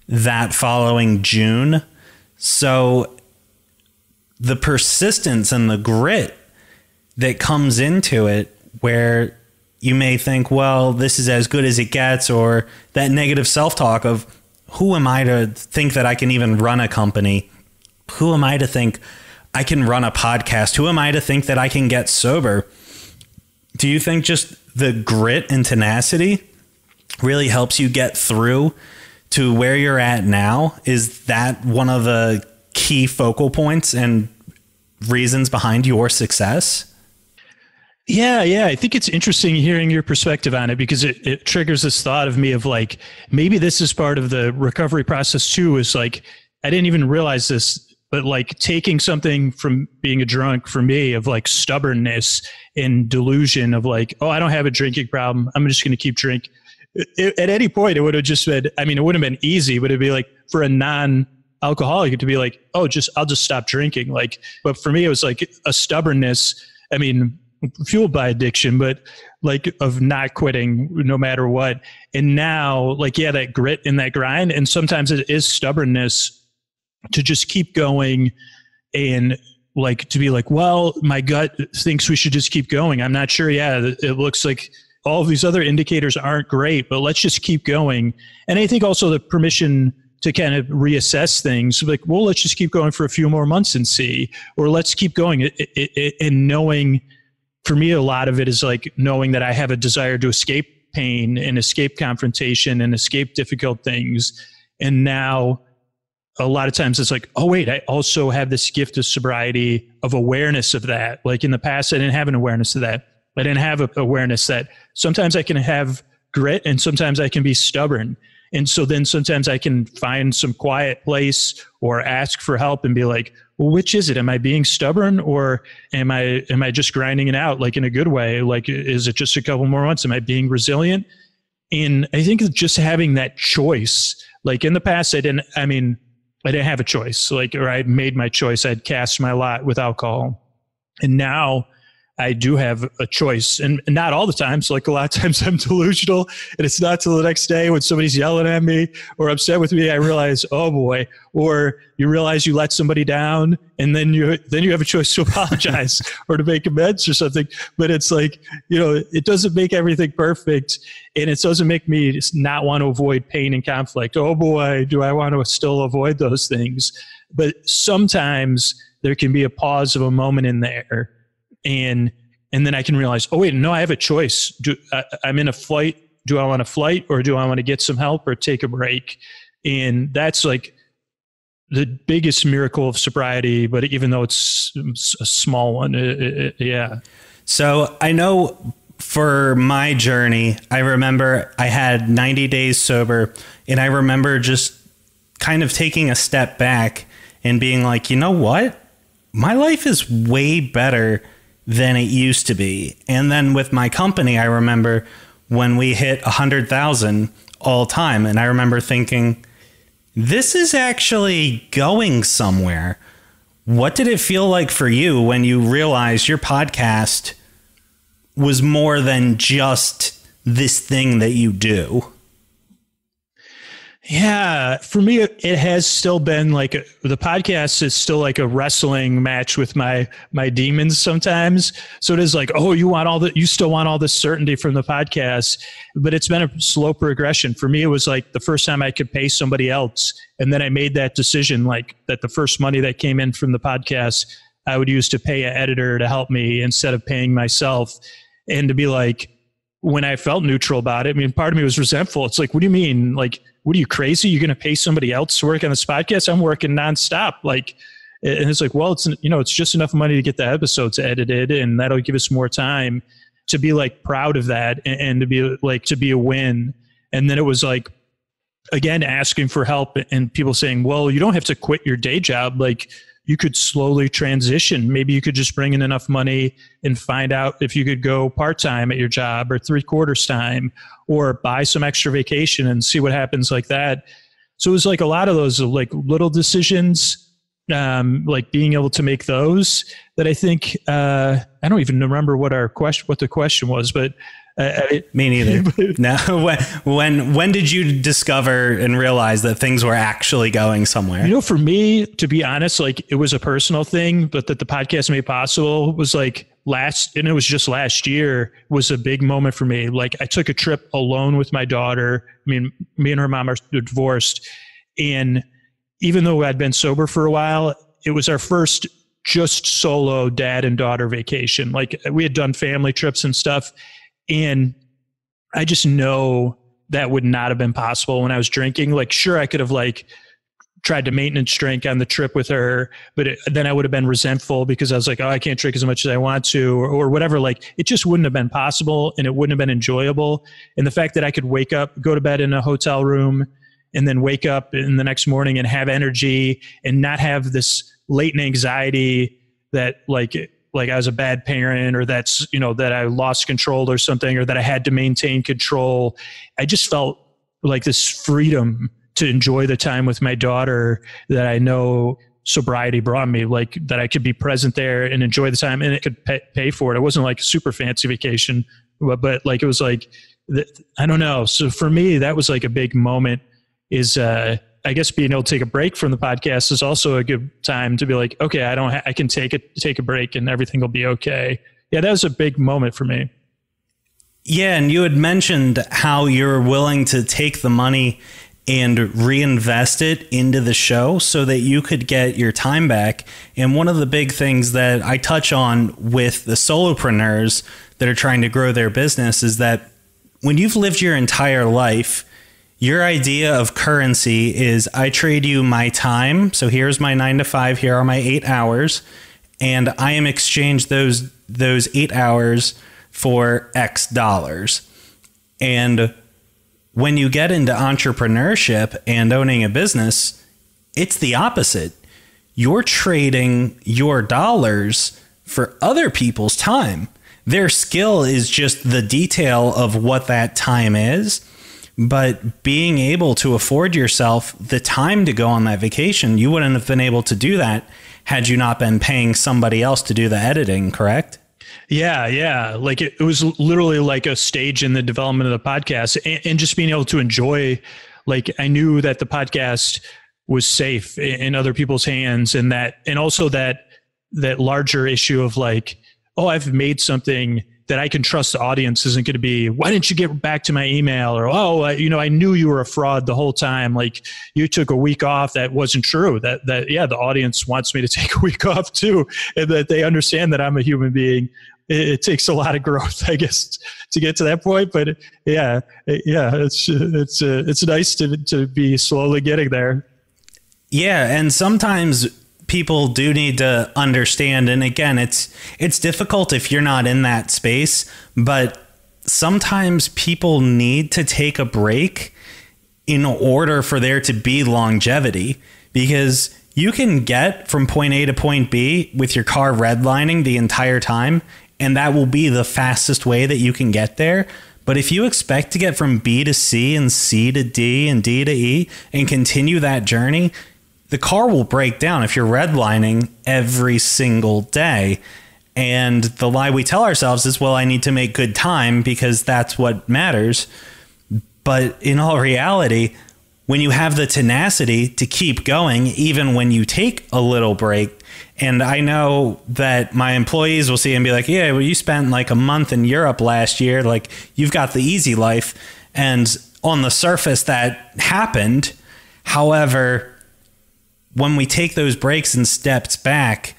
that following June. So the persistence and the grit that comes into it where you may think, well, this is as good as it gets, or that negative self talk of who am I to think that I can even run a company? Who am I to think I can run a podcast? Who am I to think that I can get sober? Do you think just the grit and tenacity really helps you get through to where you're at now? Is that one of the key focal points and reasons behind your success? Yeah, yeah. I think it's interesting hearing your perspective on it because it, it triggers this thought of me of like, maybe this is part of the recovery process too, is like, I didn't even realize this, but like taking something from being a drunk for me of like stubbornness and delusion of like, oh, I don't have a drinking problem. I'm just going to keep drinking. At any point, it would have just been, I mean, it wouldn't have been easy, but it'd be like for a non alcoholic to be like, oh, just, I'll just stop drinking. Like, but for me, it was like a stubbornness. I mean, fueled by addiction, but like of not quitting no matter what. And now, like, yeah, that grit and that grind. And sometimes it is stubbornness to just keep going and like to be like, well, my gut thinks we should just keep going. I'm not sure. Yeah, it looks like all of these other indicators aren't great, but let's just keep going. And I think also the permission to kind of reassess things like, well, let's just keep going for a few more months and see, or let's keep going and knowing for me, a lot of it is like knowing that I have a desire to escape pain and escape confrontation and escape difficult things. And now a lot of times it's like, oh, wait, I also have this gift of sobriety, of awareness of that. Like in the past, I didn't have an awareness of that. I didn't have awareness that sometimes I can have grit and sometimes I can be stubborn. And so then sometimes I can find some quiet place or ask for help and be like, well, which is it? Am I being stubborn or am I am I just grinding it out like in a good way? Like is it just a couple more months? Am I being resilient? And I think just having that choice, like in the past, I didn't. I mean, I didn't have a choice. Like or I made my choice. I'd cast my lot with alcohol, and now I do have a choice and not all the times. Like a lot of (laughs) times I'm delusional and it's not till the next day when somebody's yelling at me or upset with me, I realize, oh boy, or you realize you let somebody down and then you, then you have a choice to (laughs) apologize or to make amends or something. But it's like, you know, it doesn't make everything perfect and it doesn't make me not want to avoid pain and conflict. Oh boy, do I want to still avoid those things? But sometimes there can be a pause of a moment in there and and then I can realize, oh wait, no, I have a choice. Do I, I'm in a flight? Do I want a flight or do I want to get some help or take a break? And that's like the biggest miracle of sobriety. But even though it's a small one, it, it, yeah. So I know for my journey, I remember I had 90 days sober, and I remember just kind of taking a step back and being like, you know what? My life is way better than it used to be. And then with my company, I remember when we hit 100,000 all time. And I remember thinking, this is actually going somewhere. What did it feel like for you when you realized your podcast was more than just this thing that you do? Yeah, for me, it has still been like a, the podcast is still like a wrestling match with my my demons sometimes. So it is like, oh, you want all the, you still want all this certainty from the podcast, but it's been a slow progression. For me, it was like the first time I could pay somebody else, and then I made that decision, like that the first money that came in from the podcast, I would use to pay an editor to help me instead of paying myself, and to be like, when I felt neutral about it, I mean, part of me was resentful. It's like, what do you mean, like? what are you crazy? You're going to pay somebody else to work on this podcast? I'm working nonstop. Like, and it's like, well, it's, you know, it's just enough money to get the episodes edited and that'll give us more time to be like proud of that and, and to be like, to be a win. And then it was like, again, asking for help and people saying, well, you don't have to quit your day job. Like, you could slowly transition. Maybe you could just bring in enough money and find out if you could go part time at your job or three quarters time or buy some extra vacation and see what happens like that. So it was like a lot of those like little decisions, um, like being able to make those that I think, uh, I don't even remember what our question, what the question was, but Uh, I, Me neither. (laughs) no. (laughs) When, when when did you discover and realize that things were actually going somewhere? You know, for me, to be honest, like it was a personal thing, but that the podcast made possible was like last, and it was just last year was a big moment for me. Like I took a trip alone with my daughter. I mean, me and her mom are divorced, and even though I'd been sober for a while, it was our first just solo dad and daughter vacation. Like we had done family trips and stuff and I just know that would not have been possible when I was drinking. Like, sure, I could have like tried to maintenance drink on the trip with her, but it, then I would have been resentful because I was like, oh, I can't drink as much as I want to, or, or, whatever. Like, it just wouldn't have been possible, and it wouldn't have been enjoyable. And the fact that I could wake up, go to bed in a hotel room, and then wake up in the next morning and have energy and not have this latent anxiety that like like I was a bad parent or that's, you know, that I lost control or something or that I had to maintain control. I just felt like this freedom to enjoy the time with my daughter that I know sobriety brought me, like that I could be present there and enjoy the time and it could pay, pay for it. It wasn't like a super fancy vacation, but, but like it was like, I don't know. So for me, that was like a big moment is, uh, I guess being able to take a break from the podcast is also a good time to be like, okay, I don't, ha- I can take it, take a break, and everything will be okay. Yeah, that was a big moment for me. Yeah, and you had mentioned how you're willing to take the money and reinvest it into the show so that you could get your time back. And one of the big things that I touch on with the solopreneurs that are trying to grow their business is that when you've lived your entire life your idea of currency is I trade you my time. So here's my nine to five, here are my eight hours, and I am exchange those those eight hours for X dollars. And when you get into entrepreneurship and owning a business, it's the opposite. You're trading your dollars for other people's time. Their skill is just the detail of what that time is but being able to afford yourself the time to go on that vacation, you wouldn't have been able to do that had you not been paying somebody else to do the editing, correct? Yeah, yeah. Like it, it was literally like a stage in the development of the podcast and, and just being able to enjoy, like, I knew that the podcast was safe in other people's hands and that, and also that, that larger issue of like, oh, I've made something that I can trust the audience isn't going to be, why didn't you get back to my email? Or, oh, I, you know, I knew you were a fraud the whole time. Like you took a week off. That wasn't true. That, that, yeah, the audience wants me to (laughs) take a week off too. And that they understand that I'm a human being. It, it takes a lot of growth, (laughs) I guess, to get to that point. But yeah, yeah, it's, it's, uh, it's nice to, to be slowly getting there. Yeah. And sometimes people do need to understand and again it's it's difficult if you're not in that space but sometimes people need to take a break in order for there to be longevity because you can get from point A to point B with your car redlining the entire time and that will be the fastest way that you can get there. But if you expect to get from B to C and C to D and D to E and continue that journey, the car will break down if you're redlining every single day. And the lie we tell ourselves is, well, I need to make good time because that's what matters. But in all reality, when you have the tenacity to keep going, even when you take a little break, and I know that my employees will see and be like, yeah, well, you spent like a month in Europe last year. Like, you've got the easy life. And on the surface, that happened. However, when we take those breaks and steps back,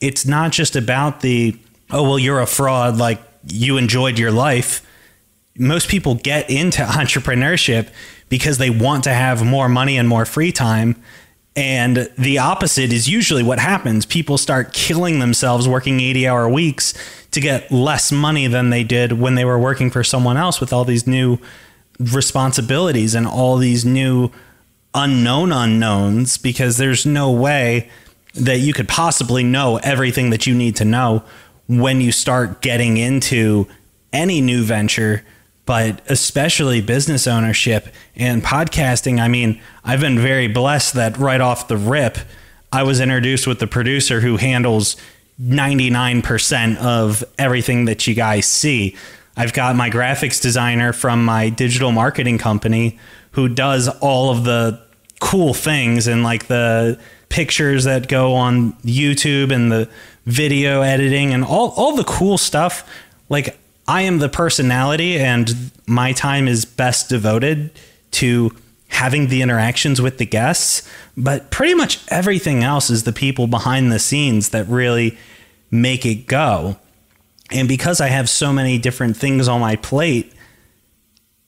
it's not just about the, oh, well, you're a fraud, like you enjoyed your life. Most people get into (laughs) entrepreneurship because they want to have more money and more free time. And the opposite is usually what happens. People start killing themselves working 80 hour weeks to get less money than they did when they were working for someone else with all these new responsibilities and all these new unknown unknowns because there's no way that you could possibly know everything that you need to know when you start getting into any new venture but especially business ownership and podcasting. I mean, I've been very blessed that right off the rip, I was introduced with the producer who handles 99% of everything that you guys see. I've got my graphics designer from my digital marketing company who does all of the cool things and like the pictures that go on YouTube and the video editing and all, all the cool stuff. Like I am the personality and my time is best devoted to having the interactions with the guests, but pretty much everything else is the people behind the scenes that really make it go. And because I have so many different things on my plate,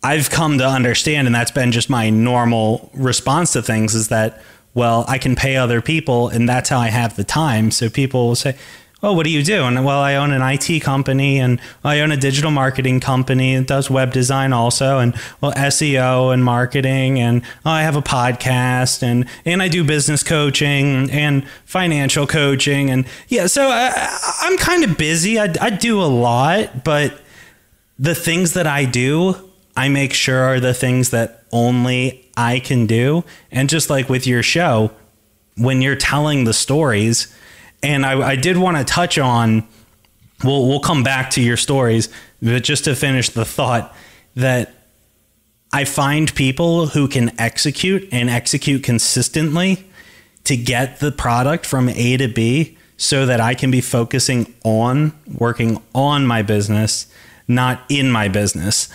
I've come to understand, and that's been just my normal response to things is that, well, I can pay other people, and that's how I have the time. So people will say, well, what do you do? And well, I own an IT company and I own a digital marketing company that does web design also, and well, SEO and marketing, and oh, I have a podcast, and and I do business coaching and financial coaching, and yeah, so I, I'm kind of busy. I, I do a lot, but the things that I do, I make sure are the things that only I can do, and just like with your show, when you're telling the stories and I, I did want to touch on. We'll we'll come back to your stories, but just to finish the thought that I find people who can execute and execute consistently to get the product from A to B so that I can be focusing on working on my business, not in my business.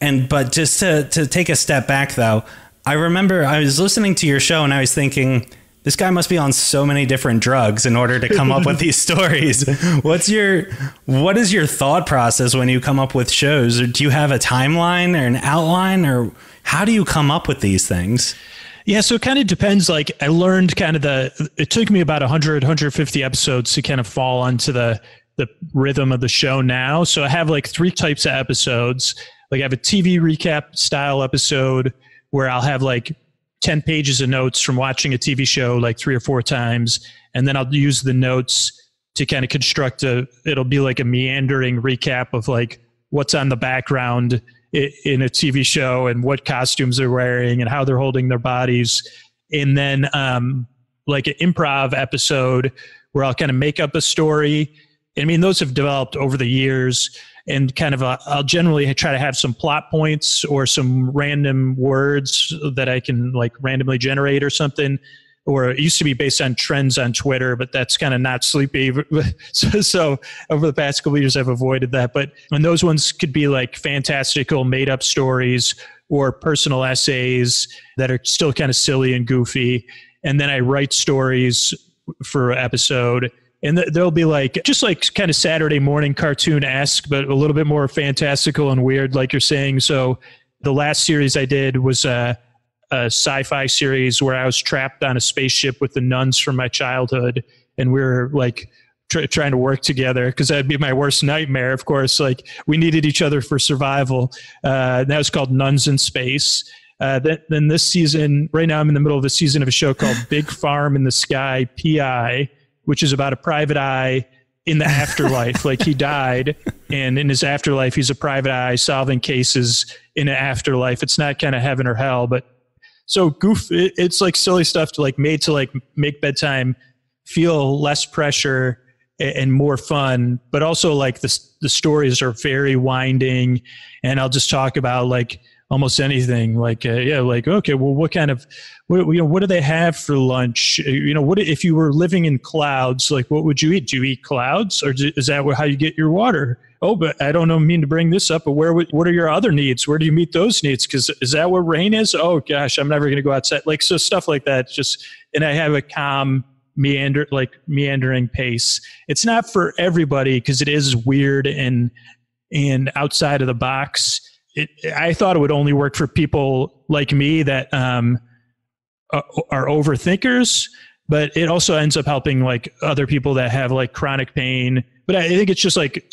And but just to to take a step back though, I remember I was listening to your show and I was thinking this guy must be on so many different drugs in order to come up with these (laughs) stories. What's your what is your thought process when you come up with shows? Or do you have a timeline or an outline or how do you come up with these things? Yeah, so it kind of depends. Like I learned kind of the it took me about 100 150 episodes to kind of fall onto the the rhythm of the show now. So I have like three types of episodes. Like I have a TV recap style episode where I'll have like 10 pages of notes from watching a TV show like three or four times. And then I'll use the notes to kind of construct a, it'll be like a meandering recap of like what's on the background in a TV show and what costumes they're wearing and how they're holding their bodies. And then, um, like an improv episode where I'll kind of make up a story. I mean, those have developed over the years and kind of a, I'll generally try to have some plot points or some random words that I can like randomly generate or something. Or it used to be based on trends on Twitter, but that's kind of not sleepy. (laughs) so, so over the past couple years, I've avoided that. But and those ones could be like fantastical made up stories or personal essays that are still kind of silly and goofy. And then I write stories for episode and th- there'll be like just like kind of Saturday morning cartoon esque, but a little bit more fantastical and weird, like you're saying. So the last series I did was a, a sci-fi series where I was trapped on a spaceship with the nuns from my childhood, and we were like tr- trying to work together because that'd be my worst nightmare. Of course, like we needed each other for survival. Uh, that was called Nuns in Space. Uh, then this season, right now, I'm in the middle of a season of a show called Big Farm in the Sky (PI), which is about a private eye in the afterlife. like he died, and in his afterlife, he's a private eye solving cases in an afterlife. It's not kind of heaven or hell, but so goof. It, it's like silly stuff to like made to like make bedtime feel less pressure and more fun, but also like the the stories are very winding, and I'll just talk about like almost anything. Like uh, yeah like okay well what kind of what you know what do they have for lunch? Uh, you know what if you were living in clouds like what would you eat? Do you eat clouds or is that how you get your water? Oh but i don't know mean to bring this up but where what are your other needs? Where do you meet those needs? Because is that where rain is? Oh gosh i'm never going to go outside. Like so stuff like that just and i have a calm meander like meandering pace. It's not for everybody because it is weird and and outside of the box it, I thought it would only work for people like me that um, are overthinkers, but it also ends up helping like other people that have like chronic pain. But I think it's just like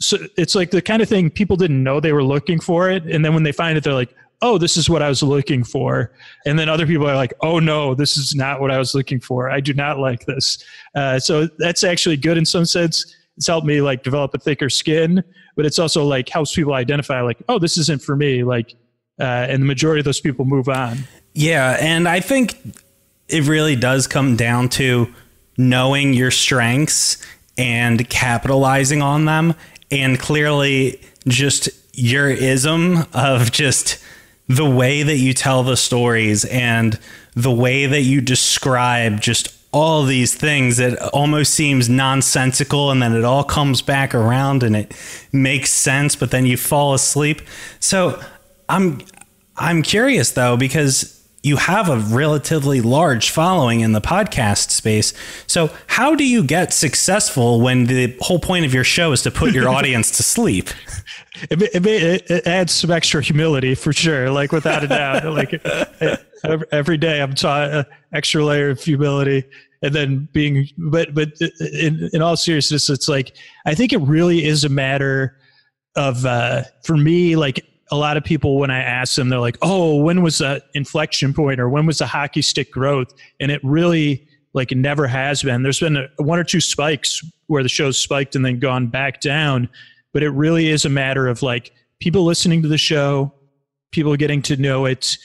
so it's like the kind of thing people didn't know they were looking for it, and then when they find it, they're like, "Oh, this is what I was looking for," and then other people are like, "Oh no, this is not what I was looking for. I do not like this." Uh, so that's actually good in some sense. It's helped me like develop a thicker skin but it's also like helps people identify like, oh, this isn't for me. Like, uh, and the majority of those people move on. Yeah, and I think it really does come down to knowing your strengths and capitalizing on them and clearly just your ism of just the way that you tell the stories and the way that you describe just all these things that almost seems nonsensical and then it all comes back around and it makes sense but then you fall asleep. So i'm i'm curious though because you have a relatively large following in the podcast space. So how do you get successful when the whole point of your show is to put your (laughs) audience to sleep? It, it, it, adds some extra humility for sure like without a doubt. Like (laughs) every day i'm taught extra layer of humility and then being but but in, in all seriousness it's like i think it really is a matter of uh for me like a lot of people when i ask them they're like oh when was that inflection point or when was the hockey stick growth? And it really like never has been. There's been a, one or two spikes where the show's spiked and then gone back down but it really is a matter of like people listening to the show people getting to know it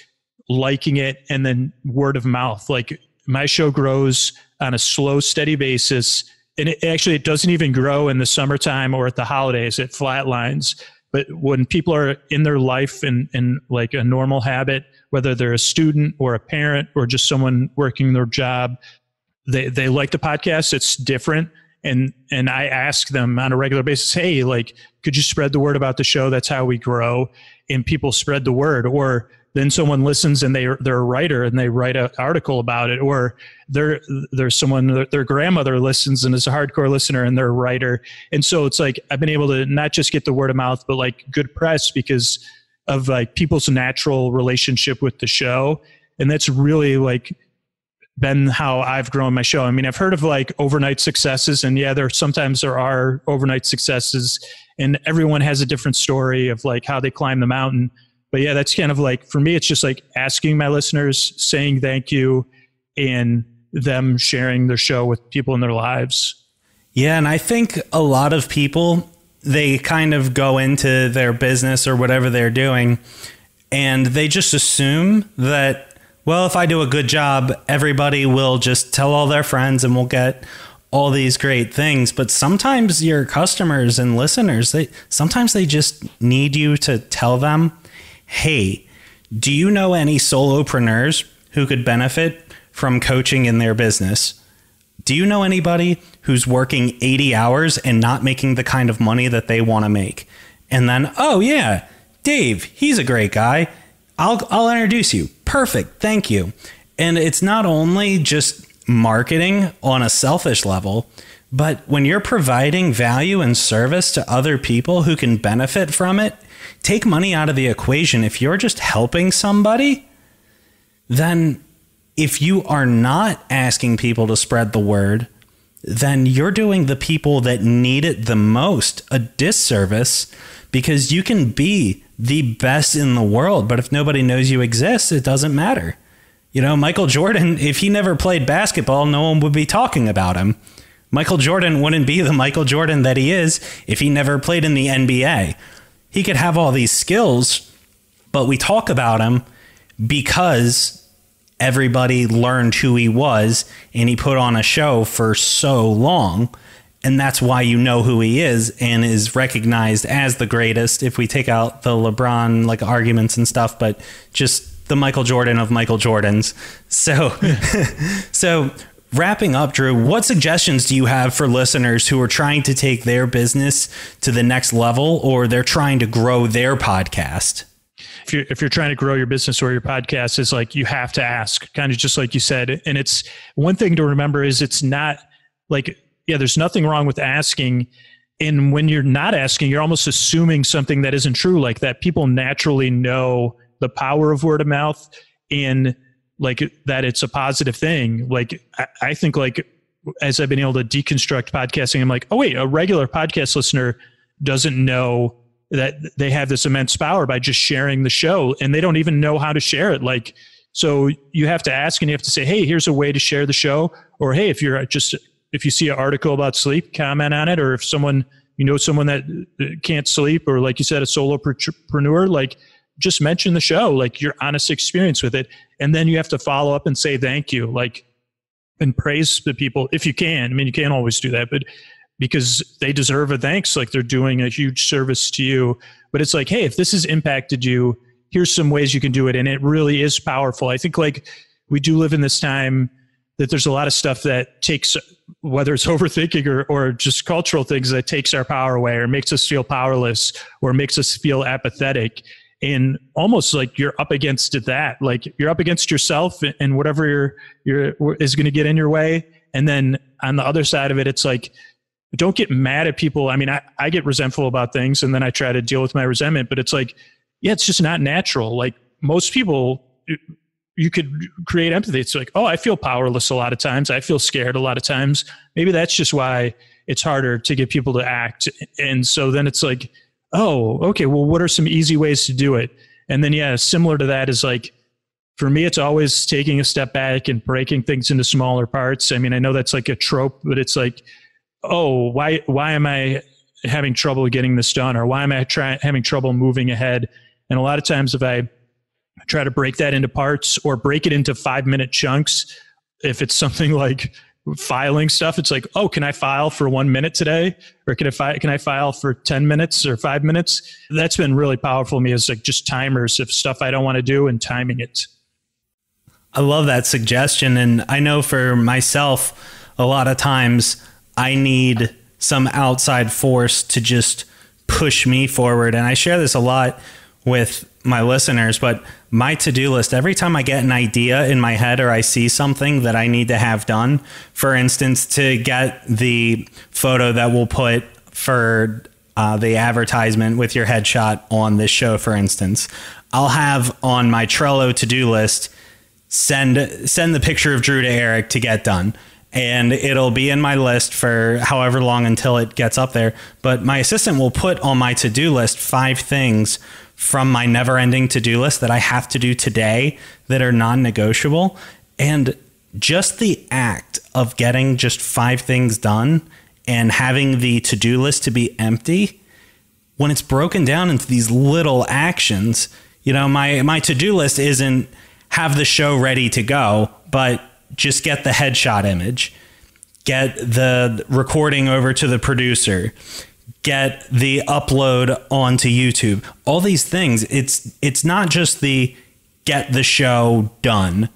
liking it and then word of mouth like my show grows on a slow, steady basis. And it actually, it doesn't even grow in the summertime or at the holidays. It flatlines. But when people are in their life in, in like a normal habit, whether they're a student or a parent or just someone working their job, they, they like the podcast. It's different. And, and I ask them on a regular basis, Hey, like, could you spread the word about the show? That's how we grow. And people spread the word or, then someone listens and they they're a writer and they write an article about it or there there's someone their grandmother listens and is a hardcore listener and they're a writer. And so it's like i've been able to not just get the word of mouth but like good press because of like people's natural relationship with the show. And that's really like been how I've grown my show. I mean, I've heard of like overnight successes, and yeah, there sometimes there are overnight successes, and everyone has a different story of like how they climb the mountain but yeah, that's kind of like for me, it's just like asking my listeners, saying thank you, and them sharing their show with people in their lives. Yeah, and I think a lot of people they kind of go into their business or whatever they're doing and they just assume that well, if I do a good job, everybody will just tell all their friends and we'll get all these great things but sometimes your customers and listeners they sometimes they just need you to tell them hey, do you know any solopreneurs who could benefit from coaching in their business? Do you know anybody who's working 80 hours and not making the kind of money that they want to make? And then, oh yeah, Dave, he's a great guy. I'll I'll introduce you. Perfect. Thank you. And it's not only just marketing on a selfish level, but when you're providing value and service to other people who can benefit from it, take money out of the equation. If you're just helping somebody, then if you are not asking people to spread the word, then you're doing the people that need it the most a disservice because you can be the best in the world, but if nobody knows you exist, it doesn't matter. You know, Michael Jordan, if he never played basketball, no one would be talking about him. Michael Jordan wouldn't be the Michael Jordan that he is if he never played in the NBA he could have all these skills, but we talk about him because everybody learned who he was and he put on a show for so long. And that's why you know who he is and is recognized as the greatest if we take out the LeBron like arguments and stuff, but just the Michael Jordan of Michael Jordans. So (laughs) so wrapping up, Drew, what suggestions do you have for listeners who are trying to take their business to the next level or they're trying to grow their podcast? If you're, if you're trying to grow your business or your podcast is like you have to ask kind of just like you said and it's one thing to remember is it's not like yeah there's nothing wrong with asking and when you're not asking you're almost assuming something that isn't true like that people naturally know the power of word of mouth and like that it's a positive thing. Like I, I think like as I've been able to deconstruct podcasting, I'm like, oh wait, a regular podcast listener doesn't know that they have this immense power by just sharing the show and they don't even know how to share it. Like, so you have to ask and you have to say, Hey, here's a way to share the show. Or, Hey, if you're just, if you see an article about sleep, comment on it. Or if someone, you know, someone that uh, can't sleep or like you said, a solopreneur, like just mention the show, like your honest experience with it. And then you have to follow up and say thank you, like, and praise the people if you can. I mean, you can't always do that, but because they deserve a thanks like they're doing a huge service to you but it's like hey if this has impacted you here's some ways you can do it and it really is powerful i think like we do live in this time that there's a lot of stuff that takes whether it's (laughs) overthinking or, or just cultural things that takes our power away or makes us feel powerless or makes us feel apathetic and almost like you're up against that like you're up against yourself and whatever you're, you're is going to get in your way. And then on the other side of it it's like don't get mad at people. I mean I, I get resentful about things and then i try to deal with my resentment but it's like yeah it's just not natural. Like most people you could create empathy. It's like oh i feel powerless a lot of times. I feel scared a lot of times. Maybe that's just why it's harder to get people to act. And so then it's like oh, okay, well, what are some easy ways to do it? And then, yeah, similar to that is like, for me, it's always taking a step back and breaking things into smaller parts. I mean, I know that's like a trope, but it's like, oh, why, why am I having trouble getting this done? Or why am I trying, having trouble moving ahead? And a lot of times, if I try to break that into parts or break it into five minute chunks, if it's something (laughs) like filing stuff it's like oh can i file for one minute today? Or can i fi- can i file for 10 minutes or five minutes? That's been really powerful to me as like just timers of stuff i don't want to do and timing it. I love that suggestion and i know for myself a lot of times i need some outside force to just push me forward and i share this a lot with my listeners, but my to do list, every time I get an idea in my head or I see something that I need to have done, for instance, to get the photo that we'll put for uh, the advertisement with your headshot on this show, for instance, I'll have on my Trello to do list send send the picture of Drew to Eric to get done and it'll be in my list for however long until it gets up there. But my assistant will put on my to do list five things from my never ending to do list that I have to do today that are non negotiable. And just the act of getting just five things done and having the to do list to be empty, when it's broken down into these little actions, you know, my, my to do list isn't have the show ready to go, but just get the headshot image, get the recording over to the producer, get the upload onto YouTube. All these things, it's it's not just the get the show done,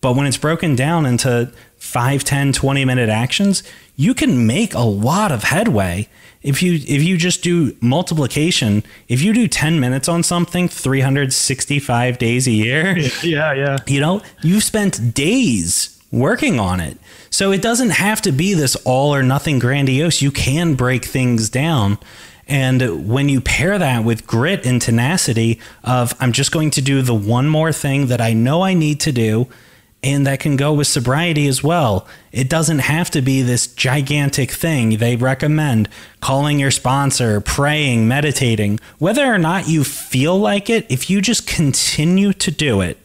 but when it's broken down into 5, 10, 20 minute actions, you can make a lot of headway. If you if you just do multiplication, if you do 10 minutes on something 365 days a year, yeah, yeah. You know, you've spent days working on it. So it doesn't have to be this all or nothing grandiose. You can break things down. And when you pair that with grit and tenacity of I'm just going to do the one more thing that I know I need to do and that can go with sobriety as well. It doesn't have to be this gigantic thing. They recommend calling your sponsor, praying, meditating. Whether or not you feel like it, if you just continue to do it,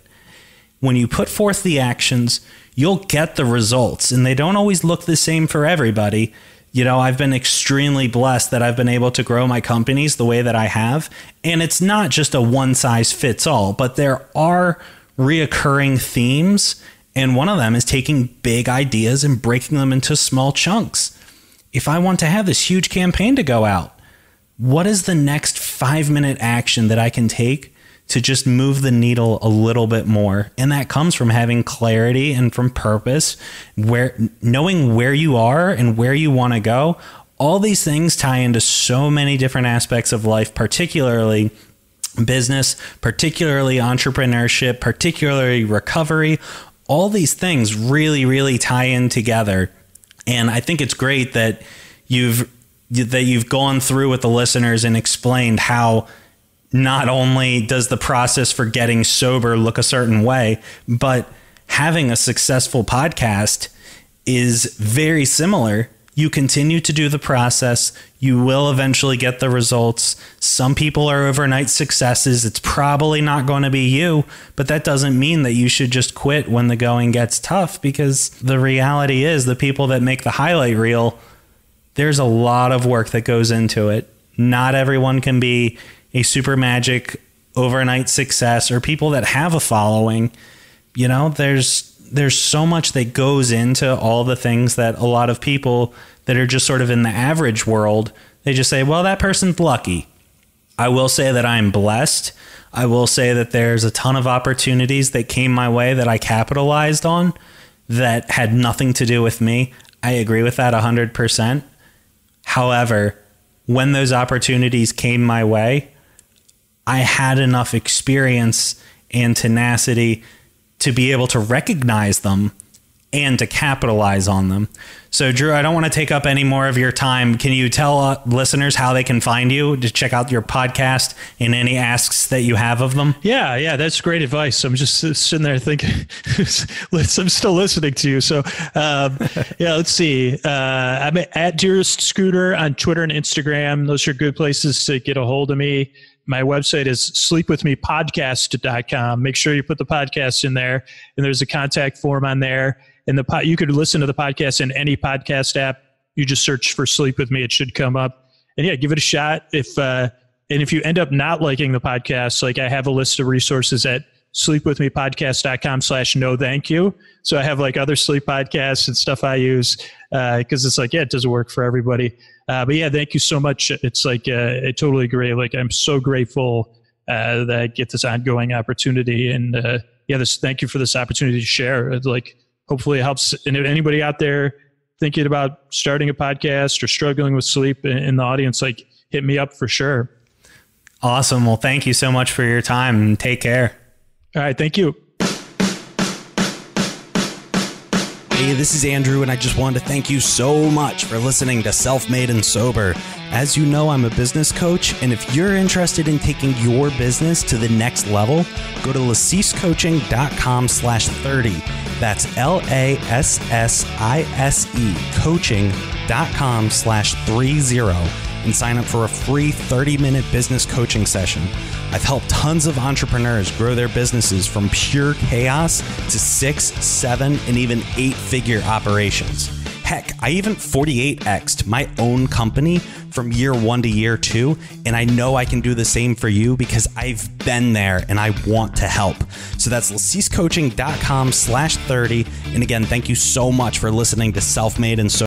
when you put forth the actions, you'll get the results. And they don't always look the same for everybody. You know, I've been extremely blessed that I've been able to grow my companies the way that I have. And it's not just a one size fits all, but there are reoccurring themes. And one of them is taking big ideas and breaking them into small chunks. If I want to have this huge campaign to go out, what is the next five minute action that I can take to just move the needle a little bit more. And that comes from having clarity and from purpose, where knowing where you are and where you want to go. All these things tie into so many different aspects of life, particularly business, particularly entrepreneurship, particularly recovery. All these things really, really tie in together. And I think it's great that you've that you've gone through with the listeners and explained how not only does the process for getting sober look a certain way, but having a successful podcast is very similar. You continue to do the process, you will eventually get the results. Some people are overnight successes. It's probably not going to be you, but that doesn't mean that you should just quit when the going gets tough because the reality is the people that make the highlight reel, there's a lot of work that goes into it. Not everyone can be a super magic overnight success or people that have a following, you know, there's there's so much that goes into all the things that a lot of people that are just sort of in the average world, they just say, well, that person's lucky. I will say that I'm blessed. I will say that there's a ton of opportunities that came my way that I capitalized on that had nothing to do with me. I agree with that 100%. However, when those opportunities came my way, I had enough experience and tenacity to be able to recognize them and to capitalize on them. So, Drew, I don't want to take up any more of your time. Can you tell uh, listeners how they can find you to check out your podcast and any asks that you have of them? Yeah, yeah, that's great advice. I'm just sitting there thinking, (laughs) I'm still listening to you. So, um, (laughs) yeah, let's see. Uh, I'm at Dearest Scooter on Twitter and Instagram. Those are good places to get a hold of me. My website is sleepwithmepodcast.com. Make sure you put the podcast in there, and there's a contact form on there and the pot, you could listen to the podcast in any podcast app. You just search for Sleep with Me; it should come up. And yeah, give it a shot. If uh, and if you end up not liking the podcast, like I have a list of resources at sleepwithmepodcast.com slash no thank you. So I have like other sleep podcasts and stuff I use because uh, it's like, yeah, it doesn't work for everybody. Uh, but yeah, thank you so much. It's like, uh, I totally agree. Like I'm so grateful uh, that I get this ongoing opportunity. And uh, yeah, this, thank you for this opportunity to share. Like hopefully it helps and if anybody out there thinking about starting a podcast or struggling with sleep in the audience like hit me up for sure awesome well thank you so much for your time and take care all right thank you Hey, this is Andrew, and I just wanted to thank you so much for listening to Self Made and Sober. As you know, I'm a business coach, and if you're interested in taking your business to the next level, go to lassisecoaching.com slash 30. That's L-A-S-S-I-S-E coaching.com slash 30 and sign up for a free 30 minute business coaching session. I've helped tons of entrepreneurs grow their businesses from pure chaos to six, seven, and even eight figure operations. Heck, I even 48x'd my own company from year one to year two, and I know I can do the same for you because I've been there and I want to help. So that's lassisecoaching.com slash 30. And again, thank you so much for listening to Self Made and So